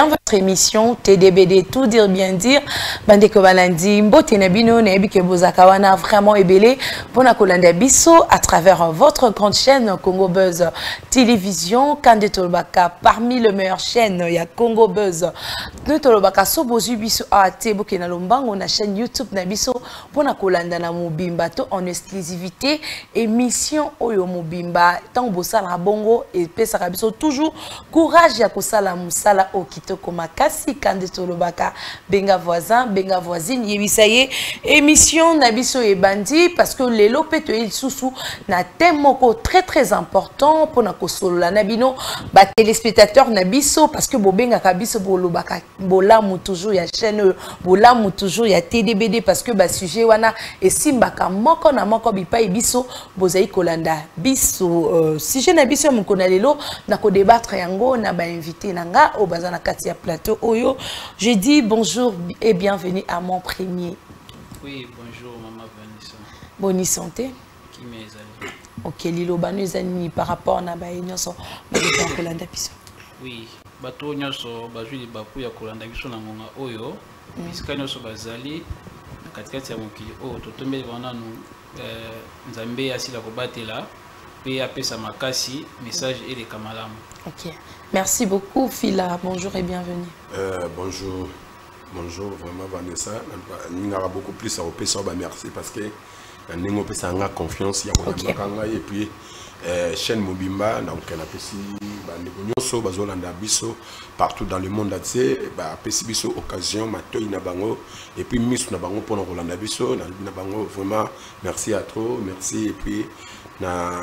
votre émission TDBD tout dire bien dire. Bandeko balandi mbote na bino nayebi ke bozaka wana vraiment ebele. Mpona kolanda biso à travers votre grande chaîne Congo Buzz Télévision kande tolobaka. Parmi les meilleures chaînes ya Congo Buzz. Nde tolobaka so bozwi biso awa te bokenda lombango na chaîne YouTube na biso. Mpona kolanda na mobimba to en exclusivité émission oyo mobimba. Ntango bosalaka bongo epesaka biso toujours. Courage ya kosala mosala oyo kitoko makasi kande tolobaka benga voisin benga voisine yebisa ye émission na biso ebandi parce que lelo mpe toyei na thème moko très très important mpona kosolola. Na bino batelespectateur na biso parce que bobengaka biso bolobaka bolamu toujours ya chaîne bolamu toujours ya tdbd parce que basujet wana esimbaka moko na moko bipai biso bozali kolanda. Biso uh, sujet na biso ya na lelo na yango na bainvité na nga oyo baza ya plateau. Oyo je dis bonjour et bienvenue à mon premier. Oui, bonjour Maman Vanessa. boni santé. Qui ok eza nini par rapport na baye nyonso bazokana kolanda biso Oui, bato nyonso bazwi libaku ya kolanda biso na ngonga oyo bisika nyonso bazali na katikati ya mokili oyo totombeli bango nanu eh, nzambe asila kobatela mpe apesa makasi message eleka malamu ok merci beaucoup fila. Bonjour et bienvenue. Euh, bonjour, bonjour vraiment Vanessa. Nous avons beaucoup plus à merci parce que nous avons confiance, et puis euh, chaîne Mobimba donc on a pesi bandeko nyonso bazolanda biso partout dans le monde atier ba pesi biso occasion matoi na bango et puis misu na bango mpona kolanda biso na na bango vraiment merci à trop merci et puis na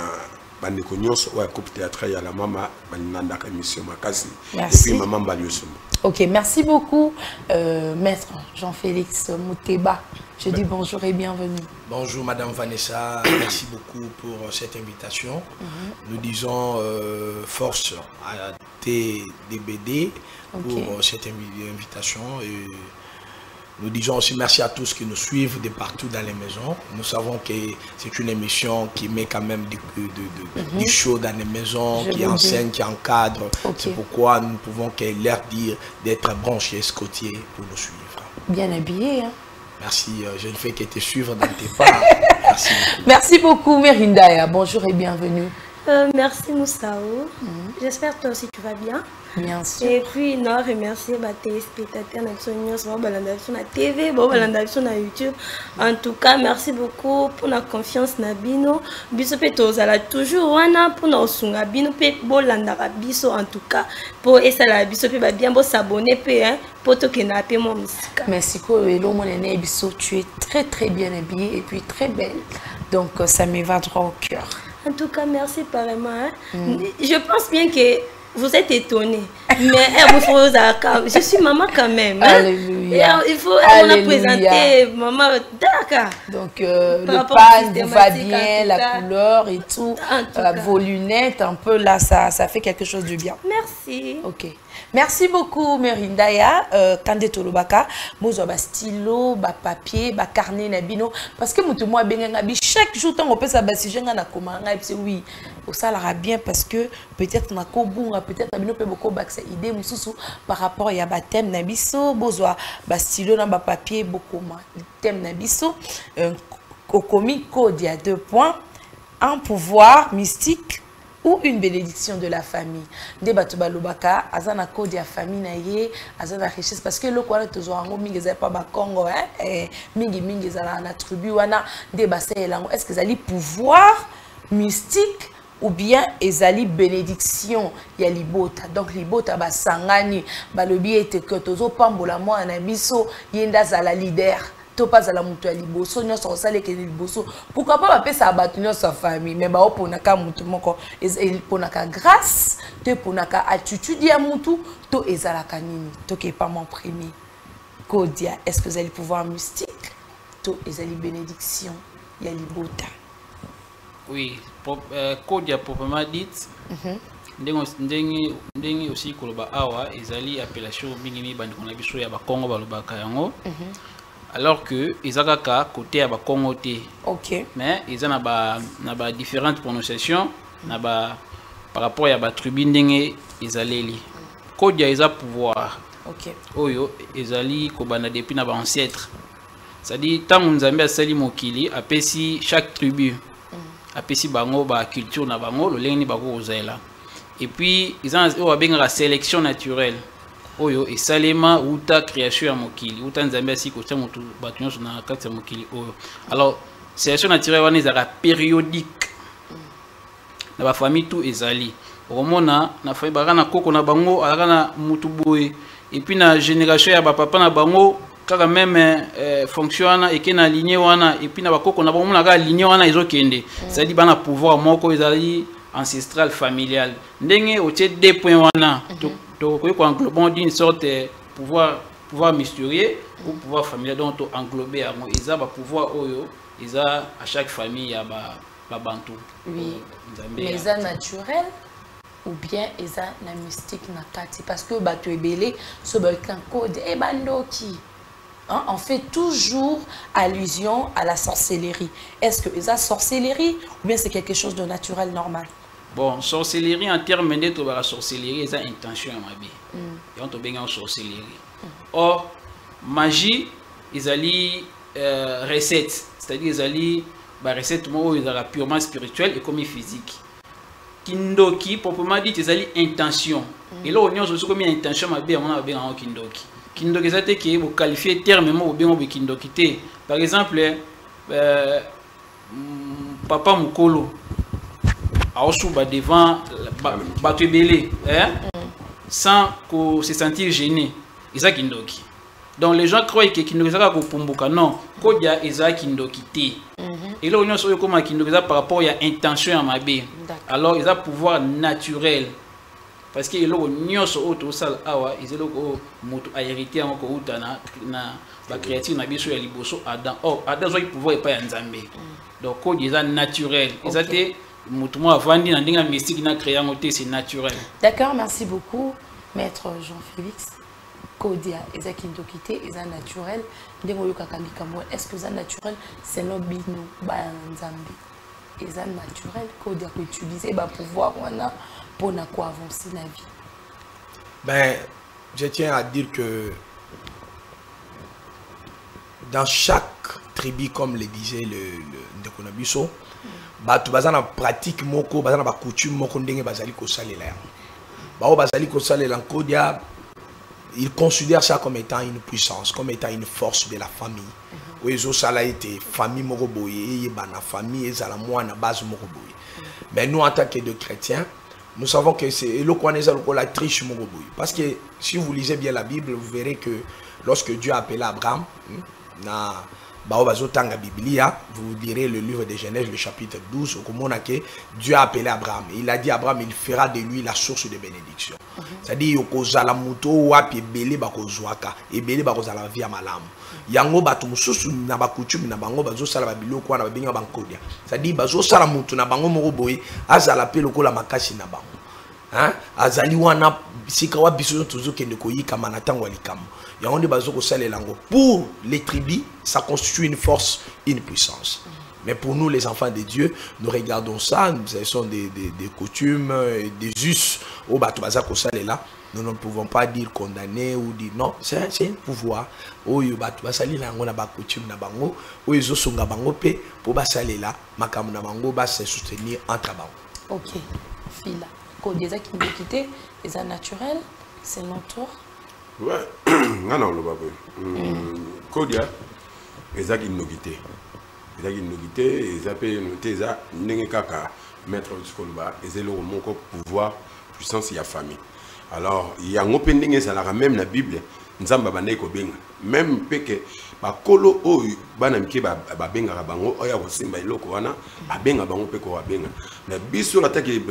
bandeko nyonso oyo ya coupe théâtre ya la mama balandaka émission makasi. Et Merci. puis mama mbali yosumu ok merci beaucoup euh, maître Jean-Félix Mouteba. Je dis bonjour et bienvenue. Bonjour Madame Vanessa, merci beaucoup pour cette invitation. Nous disons euh, force à TDBD pour cette invi- invitation et nous disons aussi merci à tous qui nous suivent de partout dans les maisons. Nous savons que c'est une émission qui met quand même du, de- de- du show dans les maisons, Je qui enseigne, qui encadre. C'est pourquoi nous ne pouvons que leur dire d'être branchés, scotiers pour nous suivre. bien habillé hein Merci, euh, je ne fais que te suivre dans tes pas. Merci beaucoup. merci beaucoup bonjour et bienvenue Euh, merci Moussao. J'espère que toi aussi tu vas bien. bien sûr Et puis, non, remercier sur la TV, sur la YouTube. En tout cas, merci beaucoup pour la confiance na bino. Biso tozala toujours wana pour na osunga bino pe bolandaka biso en tout cas pour esala biso pe ba bien bo s'abonner pe hein pour tokena pe mo musika. Merci mon aîné Ebiso, tu es très très bien habillée et puis très belle. Donc euh, ça me va droit au cœur. En tout cas, merci apparemment. hein. Je pense bien que vous êtes étonnés. Mais eh, je suis maman quand même. hein. Alléluia. Et, Il faut on a présenté maman Dakar. Donc euh, le pan vous va bien, la cas. couleur et tout, euh, vos lunettes, un peu là, ça, ça fait quelque chose de bien. Merci. Ok. Merci beaucoup, Merindaya. Euh, Kande Tolobaka, bozwa ba stylo, ba papier, ba carnet na bino. Parce que mutu moi benga bi chaque jour tant on peut ça ba sujet nga na komanga et oui. Au ça lara bien parce que peut-être na ko bunga, peut-être na bino pe boko baksa idée par rapport ya ba thème na biso, bozwa ba stylo na ba papier bokoma thème na biso. Euh, kokomi code ya deux points. Un pouvoir mystique ou une bénédiction de la famille. Nde bato balobaka aza na code ya famille na ye aza richesse parce que eloko wana tozwa yango mingi ezali pa bakongo hein? eh, mingimingi ezalaka na tribu wana nde basalela est ce que ezali pouvoir mystique ou bien ezali bénédiction ya libota? Donc libota basangani. Balobi ete ke tozopambola mwana na biso ye nde azala leader to mpe azala moto ya liboso nyonso kosalekele liboso. Pourquoi pas bapesaka bato nyonso ya famille mais baoponaka motu moko. Eponaka grâce to eponaka attitude ya motu to ezalaka nini? Tokepa mon premier kodia est ce que ezali pouvoir mystique? To ezali bénédiction ya libota. Oui pro- euh, code ya proprement dite ndenge os- ndenge ndenge aussi koloba awa ezali appellation mingi bandeko na biso ya bakongo balobaka yango alors que eza kaka côté ya bakongo te. Ok. Mais eza na ba na ba différentes prononciation na ba par rapport ya batribu ndenge ezaleli. Kodia eza pouvoir. Ok. Oyo ezali kobanda depuis na baancêtre c'est-à-dire ntango nzambe asali mokili apesi chaque tribu. Apesi bango baculture na bango lolenge nini bakokozala et puis eza oyo babengaka sélection naturelle oyo esalema uta création ya mokili uta nzambe asili kotia motu bato nyonso na kati ya mokili oyo. Alors sélection naturelle wana ezalaka périodique. Na bafamille tout ezali. Okomona na famille bazalaka na koko na bango azalaka na mutu boye. Et puis na génération ya bapapa na bango kaka meme euh, fonction wana eke na ligne wana et puis na bakoko na bango mona kaka ligne wana ezokende. C'est-à-dire bana pouvoir moko ezali ancestral familial ndenge otie deux points wana tokoki koenglobe d'une sorte euh, pouvoir pouvoir mystérieux ou pouvoir familial. Donc to englobe yango eza bapouvoir oyo eza à chaque famille ya ba babantu Oui. nzambe mais ya- eza naturel ou bien eza na mystique na kati parce que bato ebele so na code e bandoki. Hein, on fait toujours allusion à la sorcellerie. Est-ce que eza sorcellerie ou bien c'est quelque chose de naturel, normal? Bon sorcellerie en terme nde tobaka sorcellerie eza intention ya mabe yango tobengaka sorcellerie. Or magie ezali euh, recette. C'est-à-dire ezali barecette moko oyo ezalaka purement spirituelle ekomi physique. Kindoki proprement dit ezali intention. Eloko nyonso soki omi na intention mabe yango na babengaka yango kindoki. Kindoki eza te ke boqualifie terme moko bobenga boye kindoki. Te par exemple euh, mm, papa mokolo aosuba devant ba- bato ebele hein? sans ko se sentir gêné. Eza kindoki. Donc les gens croient ke kindoki ezaka kopumbuka. Non. Kodia eza kindoki te. Eloko nyonso oyo ekóma kindoki eza par rapport ya intention ya mabe. Alors eza pouvoir naturel. Parce que eloko nyonso oyo tozosala awa eza eloko oyo moto ahérité yango kouta na, bacréature na biso ya liboso adam. Or adam azwaki pouvoir epai ya nzambe. Donc kodi eza naturel. Eza te moto moko avandi na ndenge ya mystique na créé yango te c'est naturel. D'accord, merci beaucoup, maître Jean-Félix. Kodia, eza kindokité, eza naturel. Ndenge oyokaka likambo, est-ce que eza naturel? Selon bino baya na nzambe eza naturel? Kodia bapouvoir wana mpona na vie. Ben, je tiens à dire que dans chaque tribu, comme le disait le, bato baza na pratique moko, baza na ba coutume moko ndenge bazali kosalela yango. Bao bazali kosalela nkodia, ils considèrent ça comme étant une puissance, comme étant une force de la famille. oyo ezosala ete famille moko boye eyebana famille ezala mwana base moko boye mais nous en tant que de chrétiens nous savons que c'est eloko wana eza lokola triche moko boye parce que si vous lisez bien la bible vous verrez que lorsque dieu a appelé abraham hmm, na biblia vous lirez le livre de genèse le chapitre 12 okomona que dieu a appelé abraham. Il a dit abraham il fera de lui la source de bénédiction. C'est-à-dire okozala moto oyo wapi ebele bakozwaka ebele bakozala vie ya malamu. Yango bato mosusu na bakutume na bango bazosala babiloko wana babenga bankodia. C'est-à-dire bazosala moto na bango moko boye azala mpe lokola makasi na bango. Hein? azali wana sika wa biso tozokende koyikama na ntango ya likambo yango nde bazokosalela yango pour les tribus ça constitue une force une puissance. Mais pour nous les enfants de Dieu nous regardons ça ce sont des, des, des coutumes euh, des us. Oyo bato baza kosalela nous ne pouvons pas dire condamner ou dire non. C'est c'est un pouvoir. Oyo bato basalela yango na bacoutume na bango oyo ezosunga bango mpe mpo basalela makambo na bango base soutenir entre bango ok. Fila. Kodia eza kindokité eza naturel toi Ouais, nga na oloba boye. Mm, kodia ezaki noki te. Ezaki noki te eza mpe te eza ndenge kaka maître oti koloba eza eloko moko pouvoir puissance ya famille. Alors yango mpe ndenge ezalaka même na bible nzambe abandaki kobenga. Même mpe ke bakolo oyo bana mike ba- babengaka bango oyo ya kosimba eloko wana babenga bango mpe kobabenga na biso ataki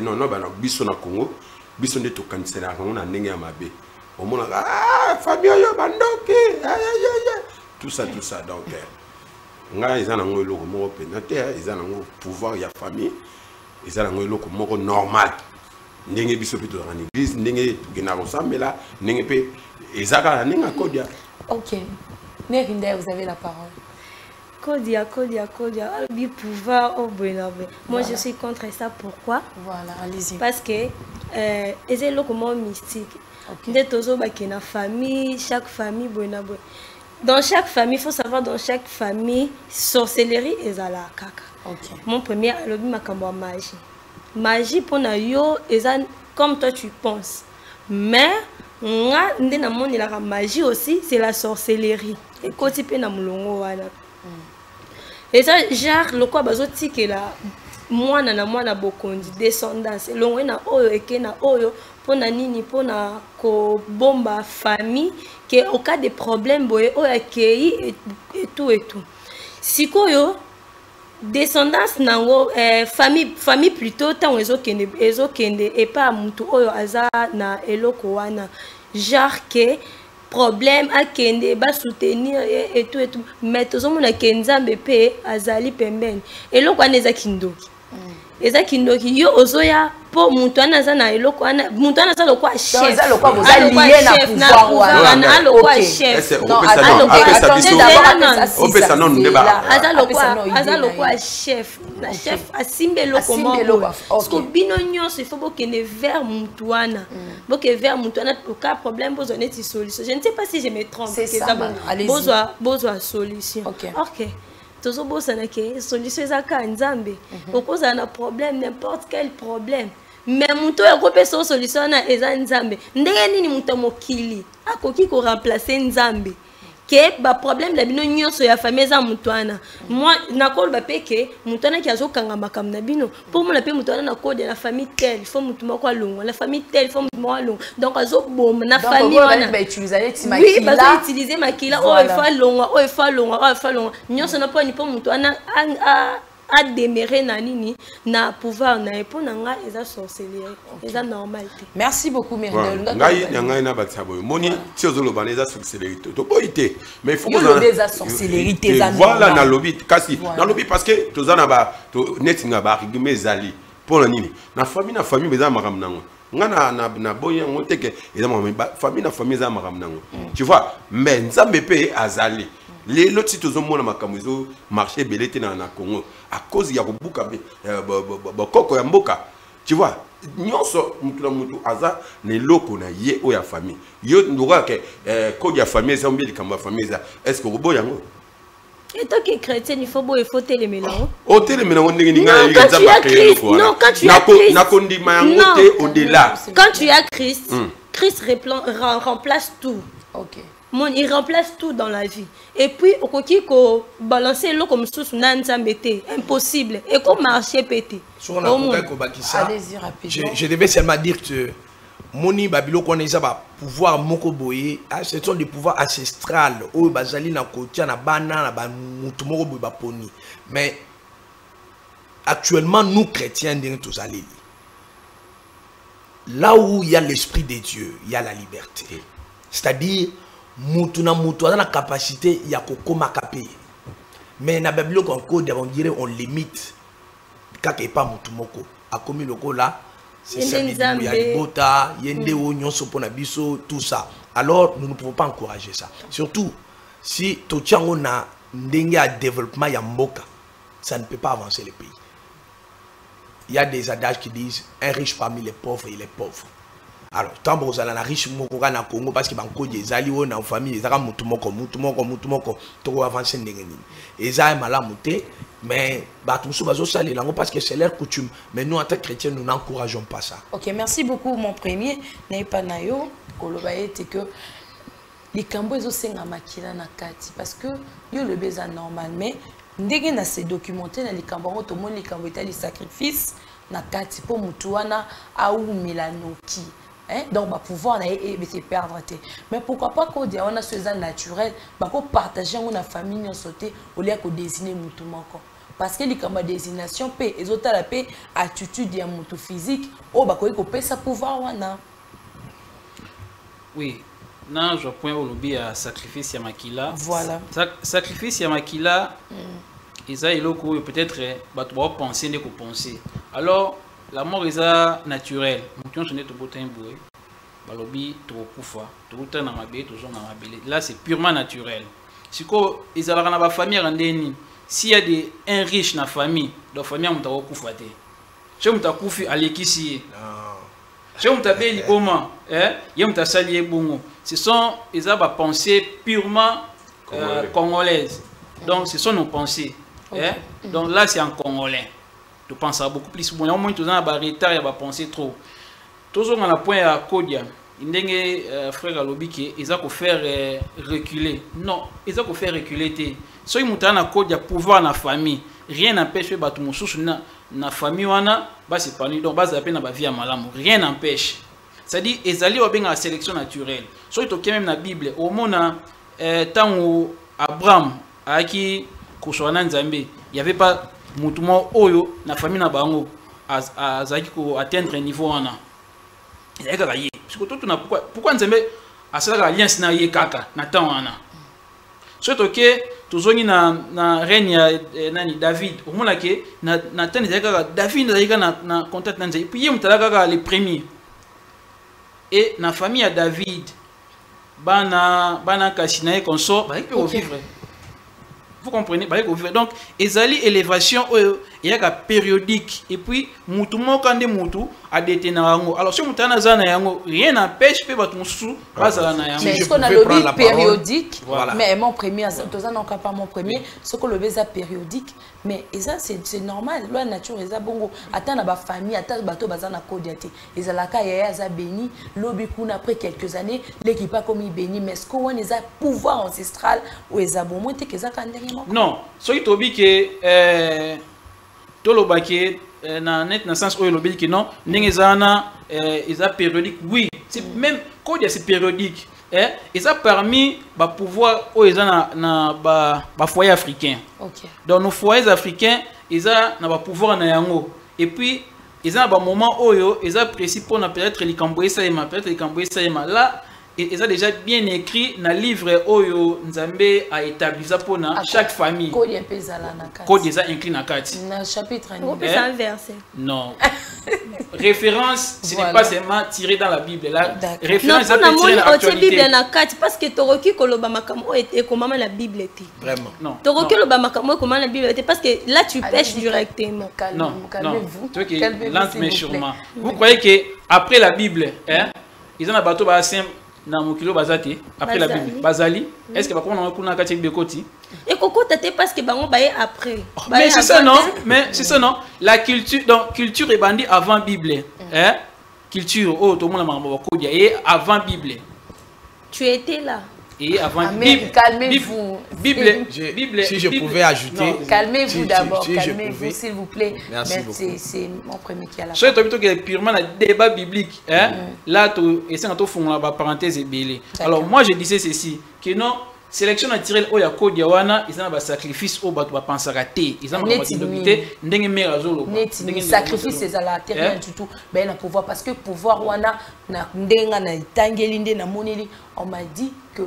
nono bana biso na congo biso nde tokaniselaka yango na ndenge ya mabe omonaka "Ah, famille oyo bandoki ayayaya." tout ça tout ça donc eh, ngai eza nango eloko moko mpena te eh, eza nango pouvoir ya famille eza nango eloko moko normal. Ndenge biso mpe tozalaka na église ndenge tokendaka kosambela ndenge mpe eza kaka na ndenge ya kodia. Ok. Nerinda, vous avez la parole. Kodia, Kodia, Kodia, alobi pouvoir au boye. Moi, je suis contre ça. Pourquoi? Voilà allez-y. Parce que euh, moko mystique nde tozobake na famille chaque famille boye na boye. Dans chaque famille il faut savoir dans chaque famille sorcellerie ezalaka kaka. Ok. mon premier alobi makambo ya magie. Magie mpona yo eza comme toi tu penses. Mais nga nde namonelaka magie aussi c'est la sorcellerie. Ekoti mpe na molongo wana. Eza genre lokola bazotikela mwana na mwana bokonzi descendance. Elongwe na oyo eke na oyo mpona nini mpona kobomba famille ke au cas de problème boye oyo akei et- etu etu sikoyo descendance nango eh, famille, famille plutôt ntango ezokende ezokende epa ya motu oyo aza na eloko wana. Genre ke problème akende basoutenir etu etu mais tozomona ke nzambe mpe azali pembeni. Eloko wana eza kindoki. Eza kindoki. Yo ozoya mpo moto wana aza na eloko wana. moto wana aza lokwa lokwa chef. na chef asimbi eloko moko. bino nyonso ifo bokende vers mutu wana. Boke vers mutu wana oka problème bozwa neti solution. Je ne sais pas si je me solution. Ok. ok. Tozobosana ke solution nzambe. Okozala na problème n'importe quel problème mais moto oyo akopesa yo solution wana eza nzambe. Ndenge nini moto ya mokili akoki koremplace nzambe? Ke baproblème na bino nyonso ya famille eza moto wana. Nakoloba mpe ke moto wana ki azokanga makambo na bino. Mpo mona mpe moto wana na kode na famille tel fo motu moko alongwa na famille tel fo motu moko alongwa donc azoboma na famille oyo wana. bautilize neti oui makila bazoutilize makila oyo efo alongwa oyo efo alongwa oyo efo alongwa nyonso na mponi mpo moto wana a- a- ademere na nini na pouvoir na ye mpo na ngai eza sorcellerie eza normal te. Merci beaucoup ngai na ngai na bakisa boye. Moni ti ozoloba na eza sorcellerie te. Toboyi te. Mais il faut Yo kozala- lobi eza sorcellerie te, eza voilà normal. nalobi kasi nalobi parce que toza na ba to- neti nga baargument ezali. Mpo na nini? Na famille na famille eza makambo nango. Nga na- na- naboyi yango te ke eza makambo ba- famille na famille eza makambo nango. Tu vois? Mais nzambe mpe azali lelo ti tozomona makambo ezomarche ebele te na congo. À cause ya kobuka bokoko ya mboka tu vois nyonso mutu na mutu aza na eloko na ye oyo ya famille. Yo eh, kode ya famille eza ombie likambo ya famille eza est ce que okoboya yango? Etoki chrétienne il faut telemela ngo otelemela ngo ndenge Non, ninga quand tu as Christ, non, quand tu as Christ. Non. au-delà. Quand tu as Christ. Christ remplace tout. Ok Mon, il remplace tout dans la vie. Et puis okoki kobalance eloko mosusu na nzambe te impossible. Ekomarche mpe te soki nakokai kobakisa allez-y je, rapidement. je devais seulement dire que moni babiloko wana eza bapouvoir moko boye. Ah, ce sont des pouvoirs ancestral oyo bazali na kotia na bana na bamutu moko boye baponi mais actuellement nous chrétiens ndenge tozaleli là où il y a l'esprit de dieu il y a la liberté. C'est-à-dire mutu na mutu aza na capacité ya kokomaka mpe mais na babiloko encode on dirait on limite. Kaka epa motu moko. Akomi lokola ya libota ye nde oyo nyonso mpona biso tout ça. Alors nous ne pouvons pas encourager ça. Surtout si totia yango na ndenge ya développement ya mboka ça ne peut pas avancer le pays. Il y a des adages qui disent un riche parmi les pauvres il est pauvre alors ntango kozala na riche moko kaka na congo parce que bankodi ezali oyo na famille ezaka mutu moko mutu moko mutu moko. Tokoavance ndenge mais bato yango parce que c'est leur coutume. Mais nous en tant que chrétien nous n'encourageons pas ça. Ok merci beaucoup mon premier. Nayepa makila na kati parce que yo lobi eza normal mais ndenge se documenter na likambo yango tomoni likambo etali sacrifice na kati mpo Hein? donc bapouvoir na ye ebese perdre te mais pourquoi pas kodia wana so eza naturel bakopartage yango na famille nyonso te olia kodesine motu moko parce que likambo ya désignation mpe ezotala mpe attitude ya motu physique oyo bakoki kopesa pouvoir wana. Oui. Nazwa point olobi ya sacrifice ya makila Voilà. Sac- sacrifice ya makila eza eloko oyo peut-être bato baopense nde kopense alors la mort eza naturelle. Moto nyonso nde tobotani boye balobi tokokufa tokuta na mabele tozonga na mabele là c'est purement naturel. Sikoyo ezalaka na bafamille yaka ndeni s'il y a de un riche na famille donc famille ya moto akokufa te so moto akufi alekisi ye Non. soki moto abeli oma eh, ye moto asali ye bongo ce sont eza bapensée purement euh, congolaise donc ce sont nos pensées eh? donc là c'est en congolais topensaka beaucoup plus. Bon yango moni toza na baretard ya bapensée trop. Tozonga na point ya kodia. Ndenge euh, frère alobi ke eza kofaire euh, reculer non eza kofaire reculer te soki moto aza na kodia pouvoir na famille rien n'empêche mpe bato mosusu na, na famille wana basepanui donc bazala mpe na bavie ya malamu rien n'empêche. C'est-à-dire ezali babengaka sélection naturelle. Soki toke meme na bible omona euh, ntango abraham ayaki kozwaka na nzambe y avait pas motu moko oyo na famille na bango az- azalaki koatteindre niveau wana. Ezali kaka ye. Siko totuna pourquoi nzambe asalaka alliance na ye kaka na temps wana? Soki toke tozongi na, na reine ya eh, nani david omonake na, na temps ezali kaka david azali kaka na, na contact na nzambe puis ye moto azali kaka le premier. Et na famille ya david bana bana kasi na ye consort bazali mpe kovivre vous comprenez. Donc ezali élévation eyaka périodique. Et puis mutu moko nde mutu adetenaka yango. Alors soki moto wana aza na yango rien n'empêche mpe bato mosusu bazala na yango. mais qu'on a parole. périodique Voilà. mais mon premier toza na pas mon premier ce qu'on lobby ça périodique. Mais et ça c'est c'est normal. Loi nature eza bongo. Ata na ba famille ata bato baza na kodia te. Ezalaka yaya aza béni. Lobby kuna après quelques années l'équipe a comme béni. Mais ce qu'on wana eza pouvoir ancestral ou eza bon moi te eza ka ndenge moko non. Soki tobi ke euh, tolobaki euh, na net na sens oyo elobeli ke non ndenge eza wana euh, eza périodique. Oui c'est même kodia c'est périodique eh? eza parmi bapouvoir oyo eza na, na ba- bafoyer africain ok. Donc nos foyers africains eza na bapouvoir na yango. Et puis eza na bamoment oyo eza précis mpona peut-être likambo esalema peut-être likambo esalema là e- eza déjà bien écrit na livre oyo nzambe aétablisa mpona chaque famille. Code eza inclus na kati non. Référence ce n'est Voilà. pas seulement tiré dans la bible la D'accord. non référence eza tiré na otie bible actualité na kati parce que tokoki koloba makambo oyo ekomama na bible te Vraiment. non. Tokoki oloba makambo oyo ekomama na bible te parce que là tu pêches directement. Non, non. calmez-vous. Tu vois que Calmez-vous, lente s'il mais vous plaît. sûrement. Vous croyez que après la Bible, hein, ils ont un bateau basin na mokilo bazate après la. Bible. Bazali. Est-ce que bakoma na kuna kati Bible koti? ekokota te parce que bango baye après Mais Baye c'est ça non? te. Mais c'est ça non? La culture donc culture est bandit avant Bible. Hein? Culture oh tout le monde m'a bakodia et avant Bible. tu étais là Et avant Ah, Bible. calmez-vous. Bible. Si je pouvais ajouter-. Calmez-vous d'abord, calmez-vous s'il vous plaît. Merci c'est- mon premier qui a la soki tobi tokende purement na débat biblique hein? là to esanga tofungola baparenthèse ebele alors moi je disais ceci que non sélection naturelle oyo ya kodia wana eza na basacrifice oyo bato bapensaka te eza makambo te ndenge mare azoloba neti ndenge ni ndeko sacrifice azoloba. ezala te Eh? rien du tout baye na pouvoir parce que pouvoir wana na ndenge nga na etangeli nde namoneli on m'a dit que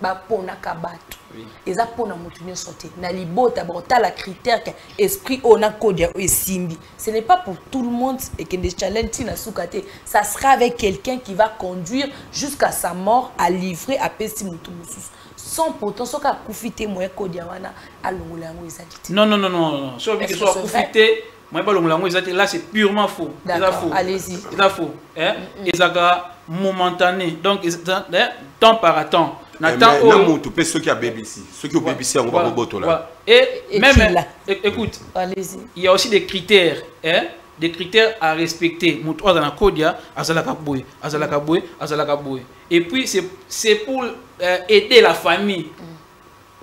baponaka bato. Eza mpona motu nyonso te. Na libota bakotala critère ke esprit oyo na kode oyo esimbi. Ce n'est pas pour tout le monde ekende challenge ntina suka te. Ça sera avec quelqu'un qui va conduire jusqu'à sa mort à livrer apesi motu mosusu. Sans pourtant soki akufi te moye kode wana alongola yango ezali te non non non non so obi Est-ce ke que so c'est akufi te moye balongola yango eza te. Là c'est purement faux. Eza faux. allez-y. eza faux hein? ezalaka momentané. Donc hein, temps par temps na temps na oyo motu mpe soki abebisi soki obebisi yango Voilà, bakobotola voilà. Et, Et même, qui, là é- écoute, allez-y il y a aussi des critères, hein, des critères à respecter. Moto azala kodia, azalaka boy, azalaka boy, azalaka boy. Et puis c'est c'est pour euh, aider la famille.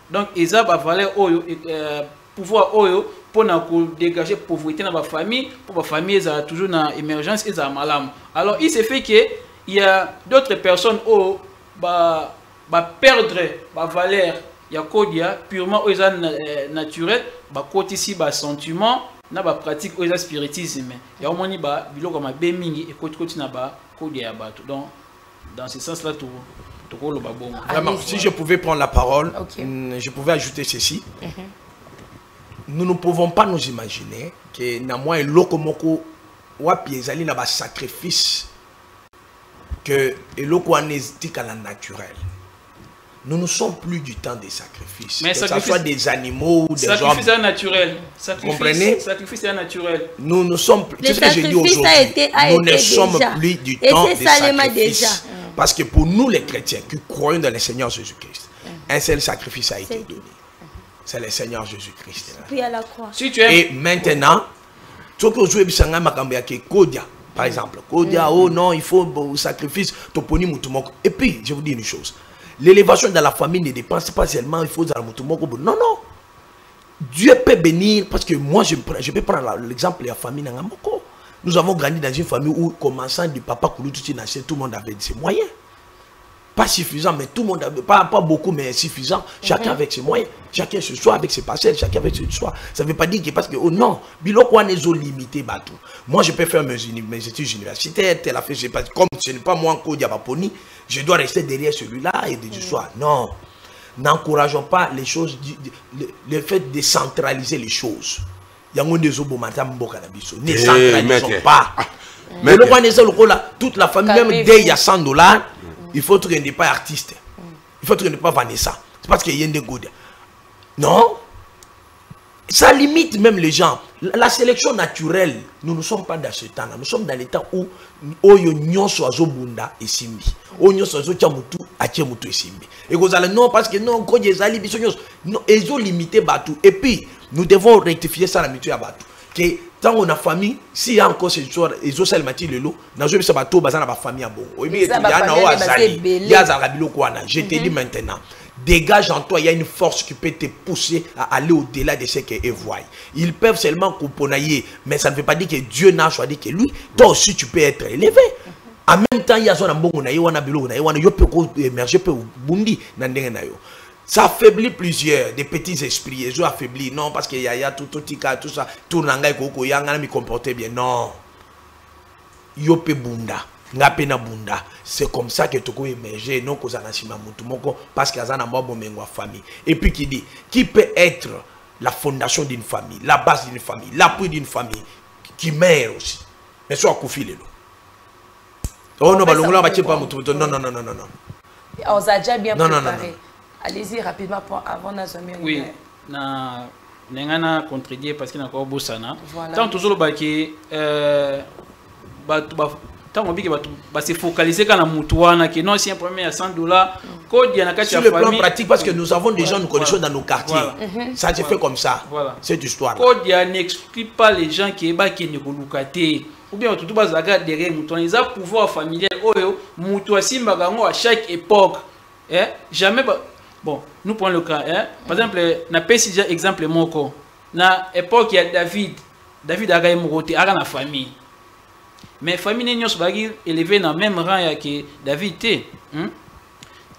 Donc eza ba valeur oyo euh, pouvoir oyo pour dégager pauvreté dans la famille, pour la famille ça toujours na émergence et ça malam. Alors il se fait que il y a d'autres personnes au ba ba perdre ba valeur ya kodia purement oyo eza na, euh, naturel bakotisi basentiment na bapratique oyo eza spiritisme ya omoni ba biloko mabe mingi ekotikoti na bakodia ya bato donc dans ce sens là to tokoloba bongo Vraiment, Allez-y. si je pouvais prendre la parole, Ok. mm, je pouvais ajouter ceci. Nous ne pouvons pas nous imaginer que na moi eloko moko wapi ezali na ba sacrifice que eloko wana etikala naturel. Nous ne sommes plus du temps des sacrifices. Mais que ce sacrifice- soit des animaux ou des Sacrifice hommes. est naturel. Sacrifice, Comprenez? Sacrifice est naturel. Nous ne sommes plus. Le C'est ce que j'ai dit sacrifice aujourd'hui. Nous ne sommes déjà. plus du Et temps des sacrifices. déjà. Parce que pour nous les chrétiens qui croyons dans le Seigneur Jésus-Christ, un seul sacrifice a été donné. C'est le Seigneur Jésus-Christ. Puis à la croix. Si tu aimes, Et maintenant, par exemple kodia oh non il faut bon, sacrifice et puis je vous dis une chose l'élévation dans la famille ne dépend pas seulement il faut non non. Dieu peut bénir parce que moi je, je peux prendre l'exemple de la famille Nanga moko. Nous avons grandi dans une famille où commençant du papa Kouloutou tout le monde avait ses moyens pas suffisant, mais tout le monde, pas, pas beaucoup, mais suffisant. Chacun avec ses moyens, chacun ce soir avec ses parcelles, chacun avec ce soir. Ça ne veut pas dire que parce que, oh non, biloko est limité, bateau. Moi, je peux faire mes, mes études universitaires, tel a fait, je pas, comme ce n'est pas moi encore Diabaponi, je dois rester derrière celui-là et de du soir. Non. N'encourageons pas les choses, le, le fait de centraliser les choses. yango nde ezobomata mboka na biso ne Eh, centralisons pas Ah, mais maître. le roi eza lokola toute la famille même Calmez-vous. dès il y a 100 dollars il faut que n'est pas artiste. Il faut que n'est pas Vanessa. C'est parce qu'il y a des goûts non? Ça limite même les gens. La, la sélection naturelle nous ne sommes pas dans ce temps là nous sommes dans le temps où oyo nyonso azobunda esimbi oyo nyonso azotya mutu atie mutu esimbi ekozala non parce que non koji ezali biso nyonso. Non ezolimite bato et puis nous devons rectifier ça na mitu ya bato ke ntango na famille si ya encore ce soir ezosalema ti lelo nazoyebisa bato baza na bafamille ya bongo oyebi ya na bafamille oyo ya baza azali ebele. ye azalaka biloko wana je te dis maintenant dégage en toi il y a une force qui peut te pousser à aller au-delà de ce qu'eux voient ils peuvent seulement couponailler mais ça ne veut pas dire que Dieu n'a choisi que lui. Toi aussi tu peux être élevé. En même temps il y a son mbongo na ye wana biloko na wana yo émerger pe bundi na ndenge na yo ça affaiblit plusieurs des petits esprits. Ils ont affaibli non parce que y a, y a tout tout tika tout ça tout nanga koko yanga mi comporter bien. Non. Yo mpe bunda. Nga mpe na bunda. C'est comme ça que toko émerger non moko parce na mwa bomengo ya famille. Et puis qui dit qui peut être la fondation d'une famille la base d'une famille l'appui d'une famille qui meurt aussi. Mais so akufi lelo. Oh non non non non non non non. On a déjà bien Non, non, non, préparé. non. Allez-y rapidement pour avant Nazomir. oui na ndenge na contredire parce que nakoo bosana Voilà. ntango tozolobaki euh, bato ba- ntango obiki bato base focaliser kaka na mutu wana ke non si un problème ya 100 dollars na kati sur le plan famille pratique parce que nous avons des gens nous connaissons Voilà. dans nos quartiers Voilà. ça se fait comme ça Voilà. cette histoire là kodia n'exclut pas les gens qui bakende koluka te ou bien bato tu bazalaka derrière mutu wana eza pouvoir familial oyo mutu asimbaka à chaque époque eh? jamais. Bon nous prenons le cas eh? par exemple napesi déjà exemple moko. Na époque ya david. David aka ye moko te aka na famille. Mais famille ne nyonso bazalaki élevé na même rang ke david te hmm?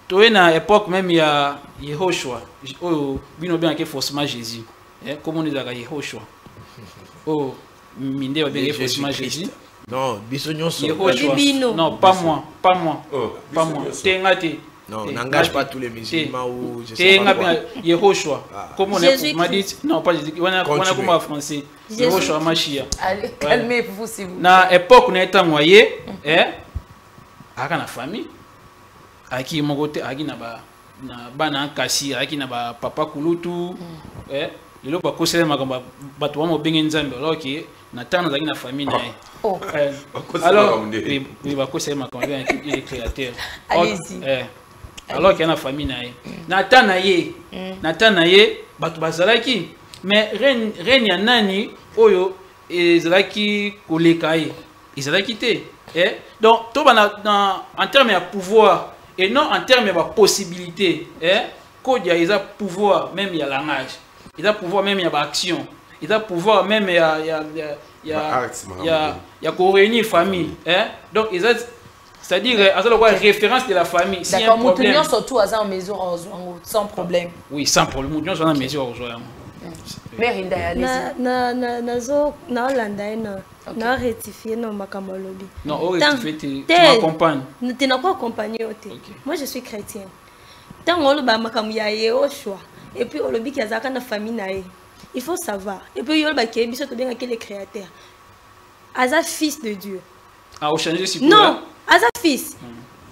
toye na époque même ya yehoshua. Oyo bino obengaki faussement jésus eh? komona ezalaka yehoshua? Oyo minde babengaki faussement jésus Jésus-Christ. non biso nyonso non pas moi pas moi Oh, pas moi. Nyonso. Non, Te, n'engage nga pas tous les musulmans ou je sais pas quoi. yehoshua. Ah. komona Jésus-Christ. m'a dit non pas jésus wana Continue. wana komaka français? Yehoshua mashia Allez, calmez-vous s'il vous na époque na ye ntango aye eh, ayaka na famille ayaki moko te ayaki na ba na bana nkasi ayaki na bapapa kulutu eh, lelo bakosela makambo ya bato wana obenge nzambe alors ke na ntango nazalaki na famille na ye Oh. Alors makambo nde? oui, oui, bakosela makambo bien il est créateur Allez-y. Eh, alors ke na famille na ye na ntan na ye na ntan na ye bato bazalaki mais reine reine ya nani oyo ezalaki koleka ye? Ezalaki te eh? donc toba na, na, en terme ya pouvoir et non en terme ya bapossibilité eh? kodia eza pouvoir même ya langage eza pouvoir même ya baaction eza pouvoir même ya, ya, ya, ya, ya, ya koréunir famille eh? donc eza c'est-à-dire aza lokwa référence de la famille. Si D'accord, un mutu problème nyonso tu aza en mesure sans problème. oui sans problème. Wana mesure Merinda na allez-y. na makambo alobi non tu m'accompagnes. te yo te Ok. moi je suis chrétienne. Ntango oloba makambo ya yehoshua et puis olobiki azalaka na famille na ye. Il faut savoir. Et puis yo olobaki ye biso tobengaki le créateur aza fils de dieu. Ah non aza fils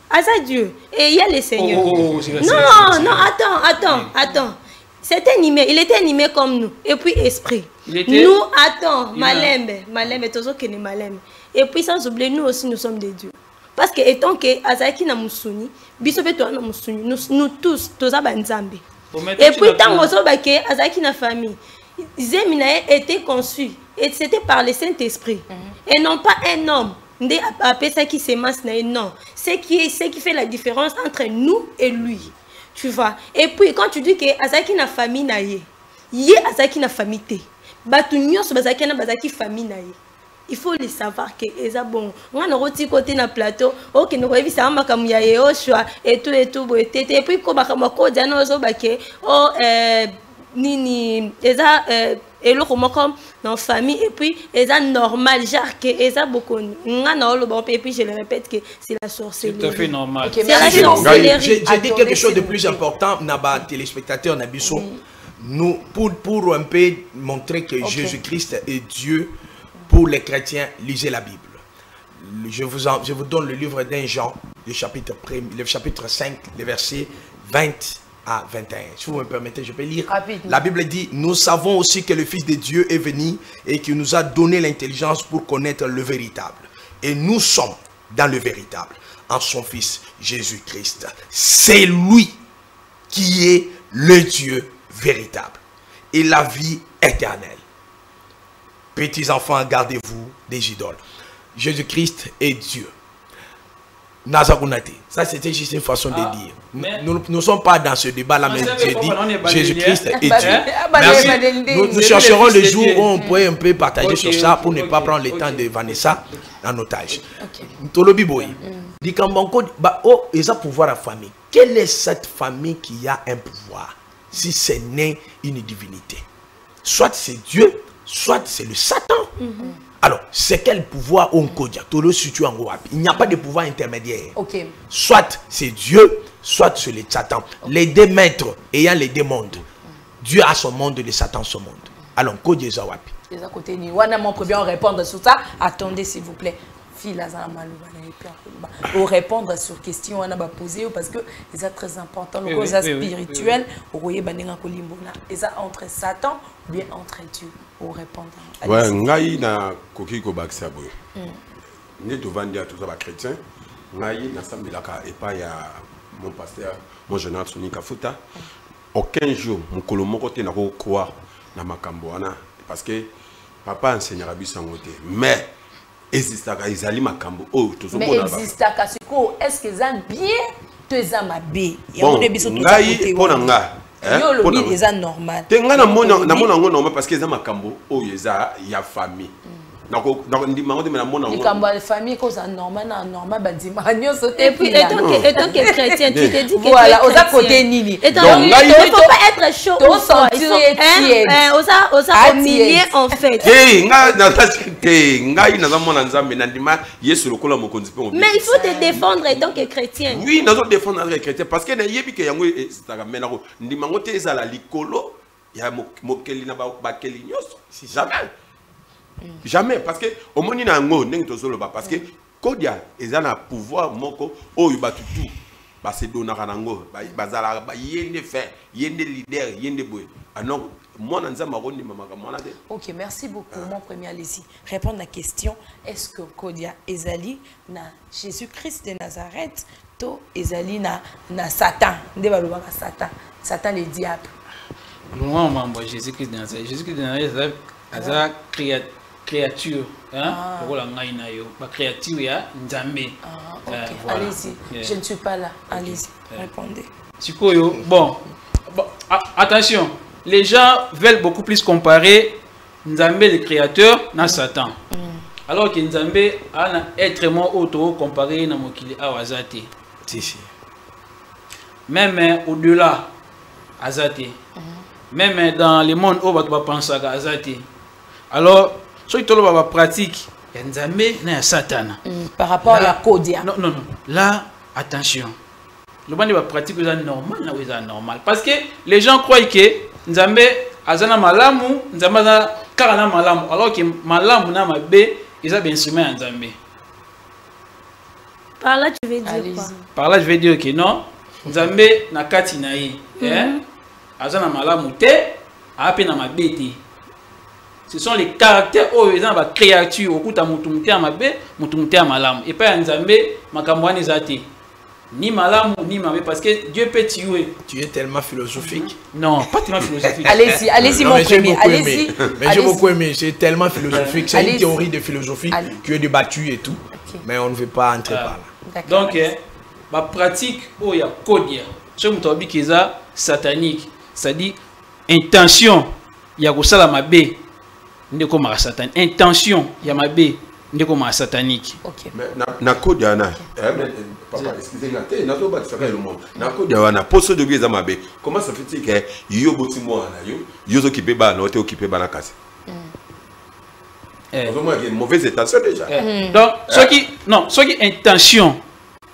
Aza Dieu. Et il y a les seigneurs. Oh, oh, oh, non, non, attends, attends, attends. C'était animé, il était animé comme nous. Et puis esprit. Était- Nous, attends, a- Malembe, Malembe, nous Malembe. Et puis sans oublier, nous aussi, nous sommes des dieux. Parce que étant que Azaki na Musuni, biso pe toi na Musuni, nous, tous, tous à Banzambe. Et puis la tant table. que Azaki Azaki na famille, Zeminae était conçu et c'était par le Saint-Esprit. Et non pas un homme. Nde qui s'émence na non. Ce qui, ce qui fait la différence entre nous et lui. Tu vois. Et puis quand tu dis que Azaki na famille na ye, ye Azaki na famille te. Batu nyonso bazaki na bazaki famille na ye. il faut le savoir que eza bon nga nakoti kote na plateau okende koyebisa makambo boye ke nini eza eh, eloko moko na famille epuis eza normal genre ke eza bokoni nga na oloba mpe epuis je le répète que c'est la C'est sorcellerie tout à fait normal. Ok, C'est la sorcellerie. J'ai dit quelque chose de plus important, Naba téléspectateurs, Nabiso. Nous, pour, pour un peu montrer que Ok. Jésus-Christ est Dieu, pour les chrétiens, lisez la Bible. Le- Je vous, en- je vous donne le livre d'un Jean, le chapitre, le chapitre 5, les versets 20 à 21. Si vous me permettez, je peux lire. La Bible dit, nous savons aussi que le Fils de Dieu est venu et qu'il nous a donné l'intelligence pour connaître le véritable. Et nous sommes dans le véritable, en son Fils Jésus-Christ. C'est lui qui est le Dieu véritable et la vie éternelle. Petits enfants, gardez-vous des idoles. Jésus-Christ est Dieu. Nazakunate. Ça, c'était juste une façon Ah, de dire. mais- Nous ne sommes pas dans ce débat-là, mais j'ai dit Jésus-Christ est Dieu. ah, Merci. Nous, chercherons le jour où on pourrait un peu partager sur ça pour ne pas prendre le temps de Vanessa en otage. Tolobi boy. Likambo encore, bah, oh, ils ont pouvoir à famille. Quelle est cette famille qui a un pouvoir si ce n'est une divinité? Soit c'est Dieu, soit c'est le Satan. Alors, c'est quel pouvoir on kodia Tolo situe en Wapi. Il n'y a pas de pouvoir intermédiaire. Ok. Soit c'est Dieu, soit c'est le Satan. Les deux maîtres ayant les deux mondes. Dieu a son monde, le Satan son monde. Alors, kodia eza wapi Les à côté ni wana mon bien répondre sur ça attendez s'il vous plaît fille azana maluba répondre sur question wana ba poser parce que c'est très important le cause spirituel akolimbona eza entre Satan ou bien entre Dieu o répondre ouais ngai na koki kobakisa boye nde tovandi ya toza bachrétien ngai nasambelaka epai ya mon pasteur mon général soni kafuta aucun jour mokolo moko te nakokroire na makambo wana. Parce que papa enseignaka biso yango te. Mais existaka ezali makambo oyo mais tozomona ba- existaka sikoyo. Est ce que eza bien? To eza mabe. Bon yango nde biso toza ngai kote mpo na wana. Yo nga. eza normal te ngai namona Olobi- namona yango normal parce que eza makambo oyo eza ya famille Likambo ya famille ekoza normal na normal bandimaka nyonso te Et puis, pila. étant que, étant que chrétien, tu te dis que Voilà, oza côté nini. Être hein, hein, oza, oza tiède. en fait. te ngai naza mwana nzambe na ndima yesu lokola mokonzi mpe Mais il faut te défendre étant que chrétien. oui nazodéfendre chrétien parce que nayebi ke yango ezalaka me nako ndima yango te ezala likolo ya mo- mokeli na ba- bakeli nyonso jamais jamais parce que omoni na yango ndenge tozoloba parce que kodia eza na pouvoir moko oyo bato tu basedonaka nango ba- bazalaka ba- ye nde fin ye nde leader ye nde boye alors mwana nzambe akondima makambo wana te Ok, merci beaucoup. Mon premier, allez-y. Répondre à la question est-ce que Kodia Ezali na Jésus-Christ de Nazareth to Ezali na, na Satan? Nde balobaka Satan. Satan le diable. loin mambo ya jésus-christ de nazareth jésus-christ de nazareth aza- aza créa- créature hein? lokola ngai na yo bacréature ya nzambe Ah, ok, Euh, voilà. allez-y. Yeah. Je ne suis pas là. Allez-y, Yeah. répondez. sikoyo bon, bon attention les gens veulent beaucoup plus comparer nzambe le créateur na satan alors que nzambe aa na être moko oyo tokocompare na mokili awa aza te Si, si. même euh, au-delà aza te même euh, dans le monde oyo bato bapansaka aza te alors soki toloba bapratique ya nzambe na ya satana Mm, Par rapport à la Kodia. non, non, non. Là, attention. Le bande va pratique est normal, normal. Parce que les gens croient que Nzambe azana malamu, Nzambe karana malamu. Alors que malamu na mabe, ils ont bien instrument à Nzambe. Par là, tu veux dire quoi? Par là je vais dire que non nzambe na kati na ye eh, aza na malamu te aa mpe na mabe te ce sont les caractères oyo eza na bacréature okuta motu mote ya mabe motu mote ya malamu epai ya nzambe makambo wana eza te ni malamu ni mabe parce que dieu peut tuer Tu es tellement philosophique. non pas tellement philosophique Allez-y, allez-y, mon mais j'ai premier. beaucoup Allez-y. aimé. Mais j'ai beaucoup aimé. C'est tellement philosophique. C'est une théorie de philosophie Allez. qui est débattue et tout. Mais on ne veut pas entrer Ah. par là. Donc eh, oyo ya kodia soki moto abiki eza satanique c'est-à-dire intention ya kosala mabe nde ekomaka satanique intention ya mabe nde ekomaka satanique Ok. Mais na, na code ya wana eh, eh, papa excusez-moi te nazobakisaka elomona na code ya wana poso debi eza mabe. Comment ça fait que yo boti mwana na yo yo ozokipe bana o te okipe bana kasi? Eh. ozomona ke mauvaise intention déjà. Eh, donc soki non soki intention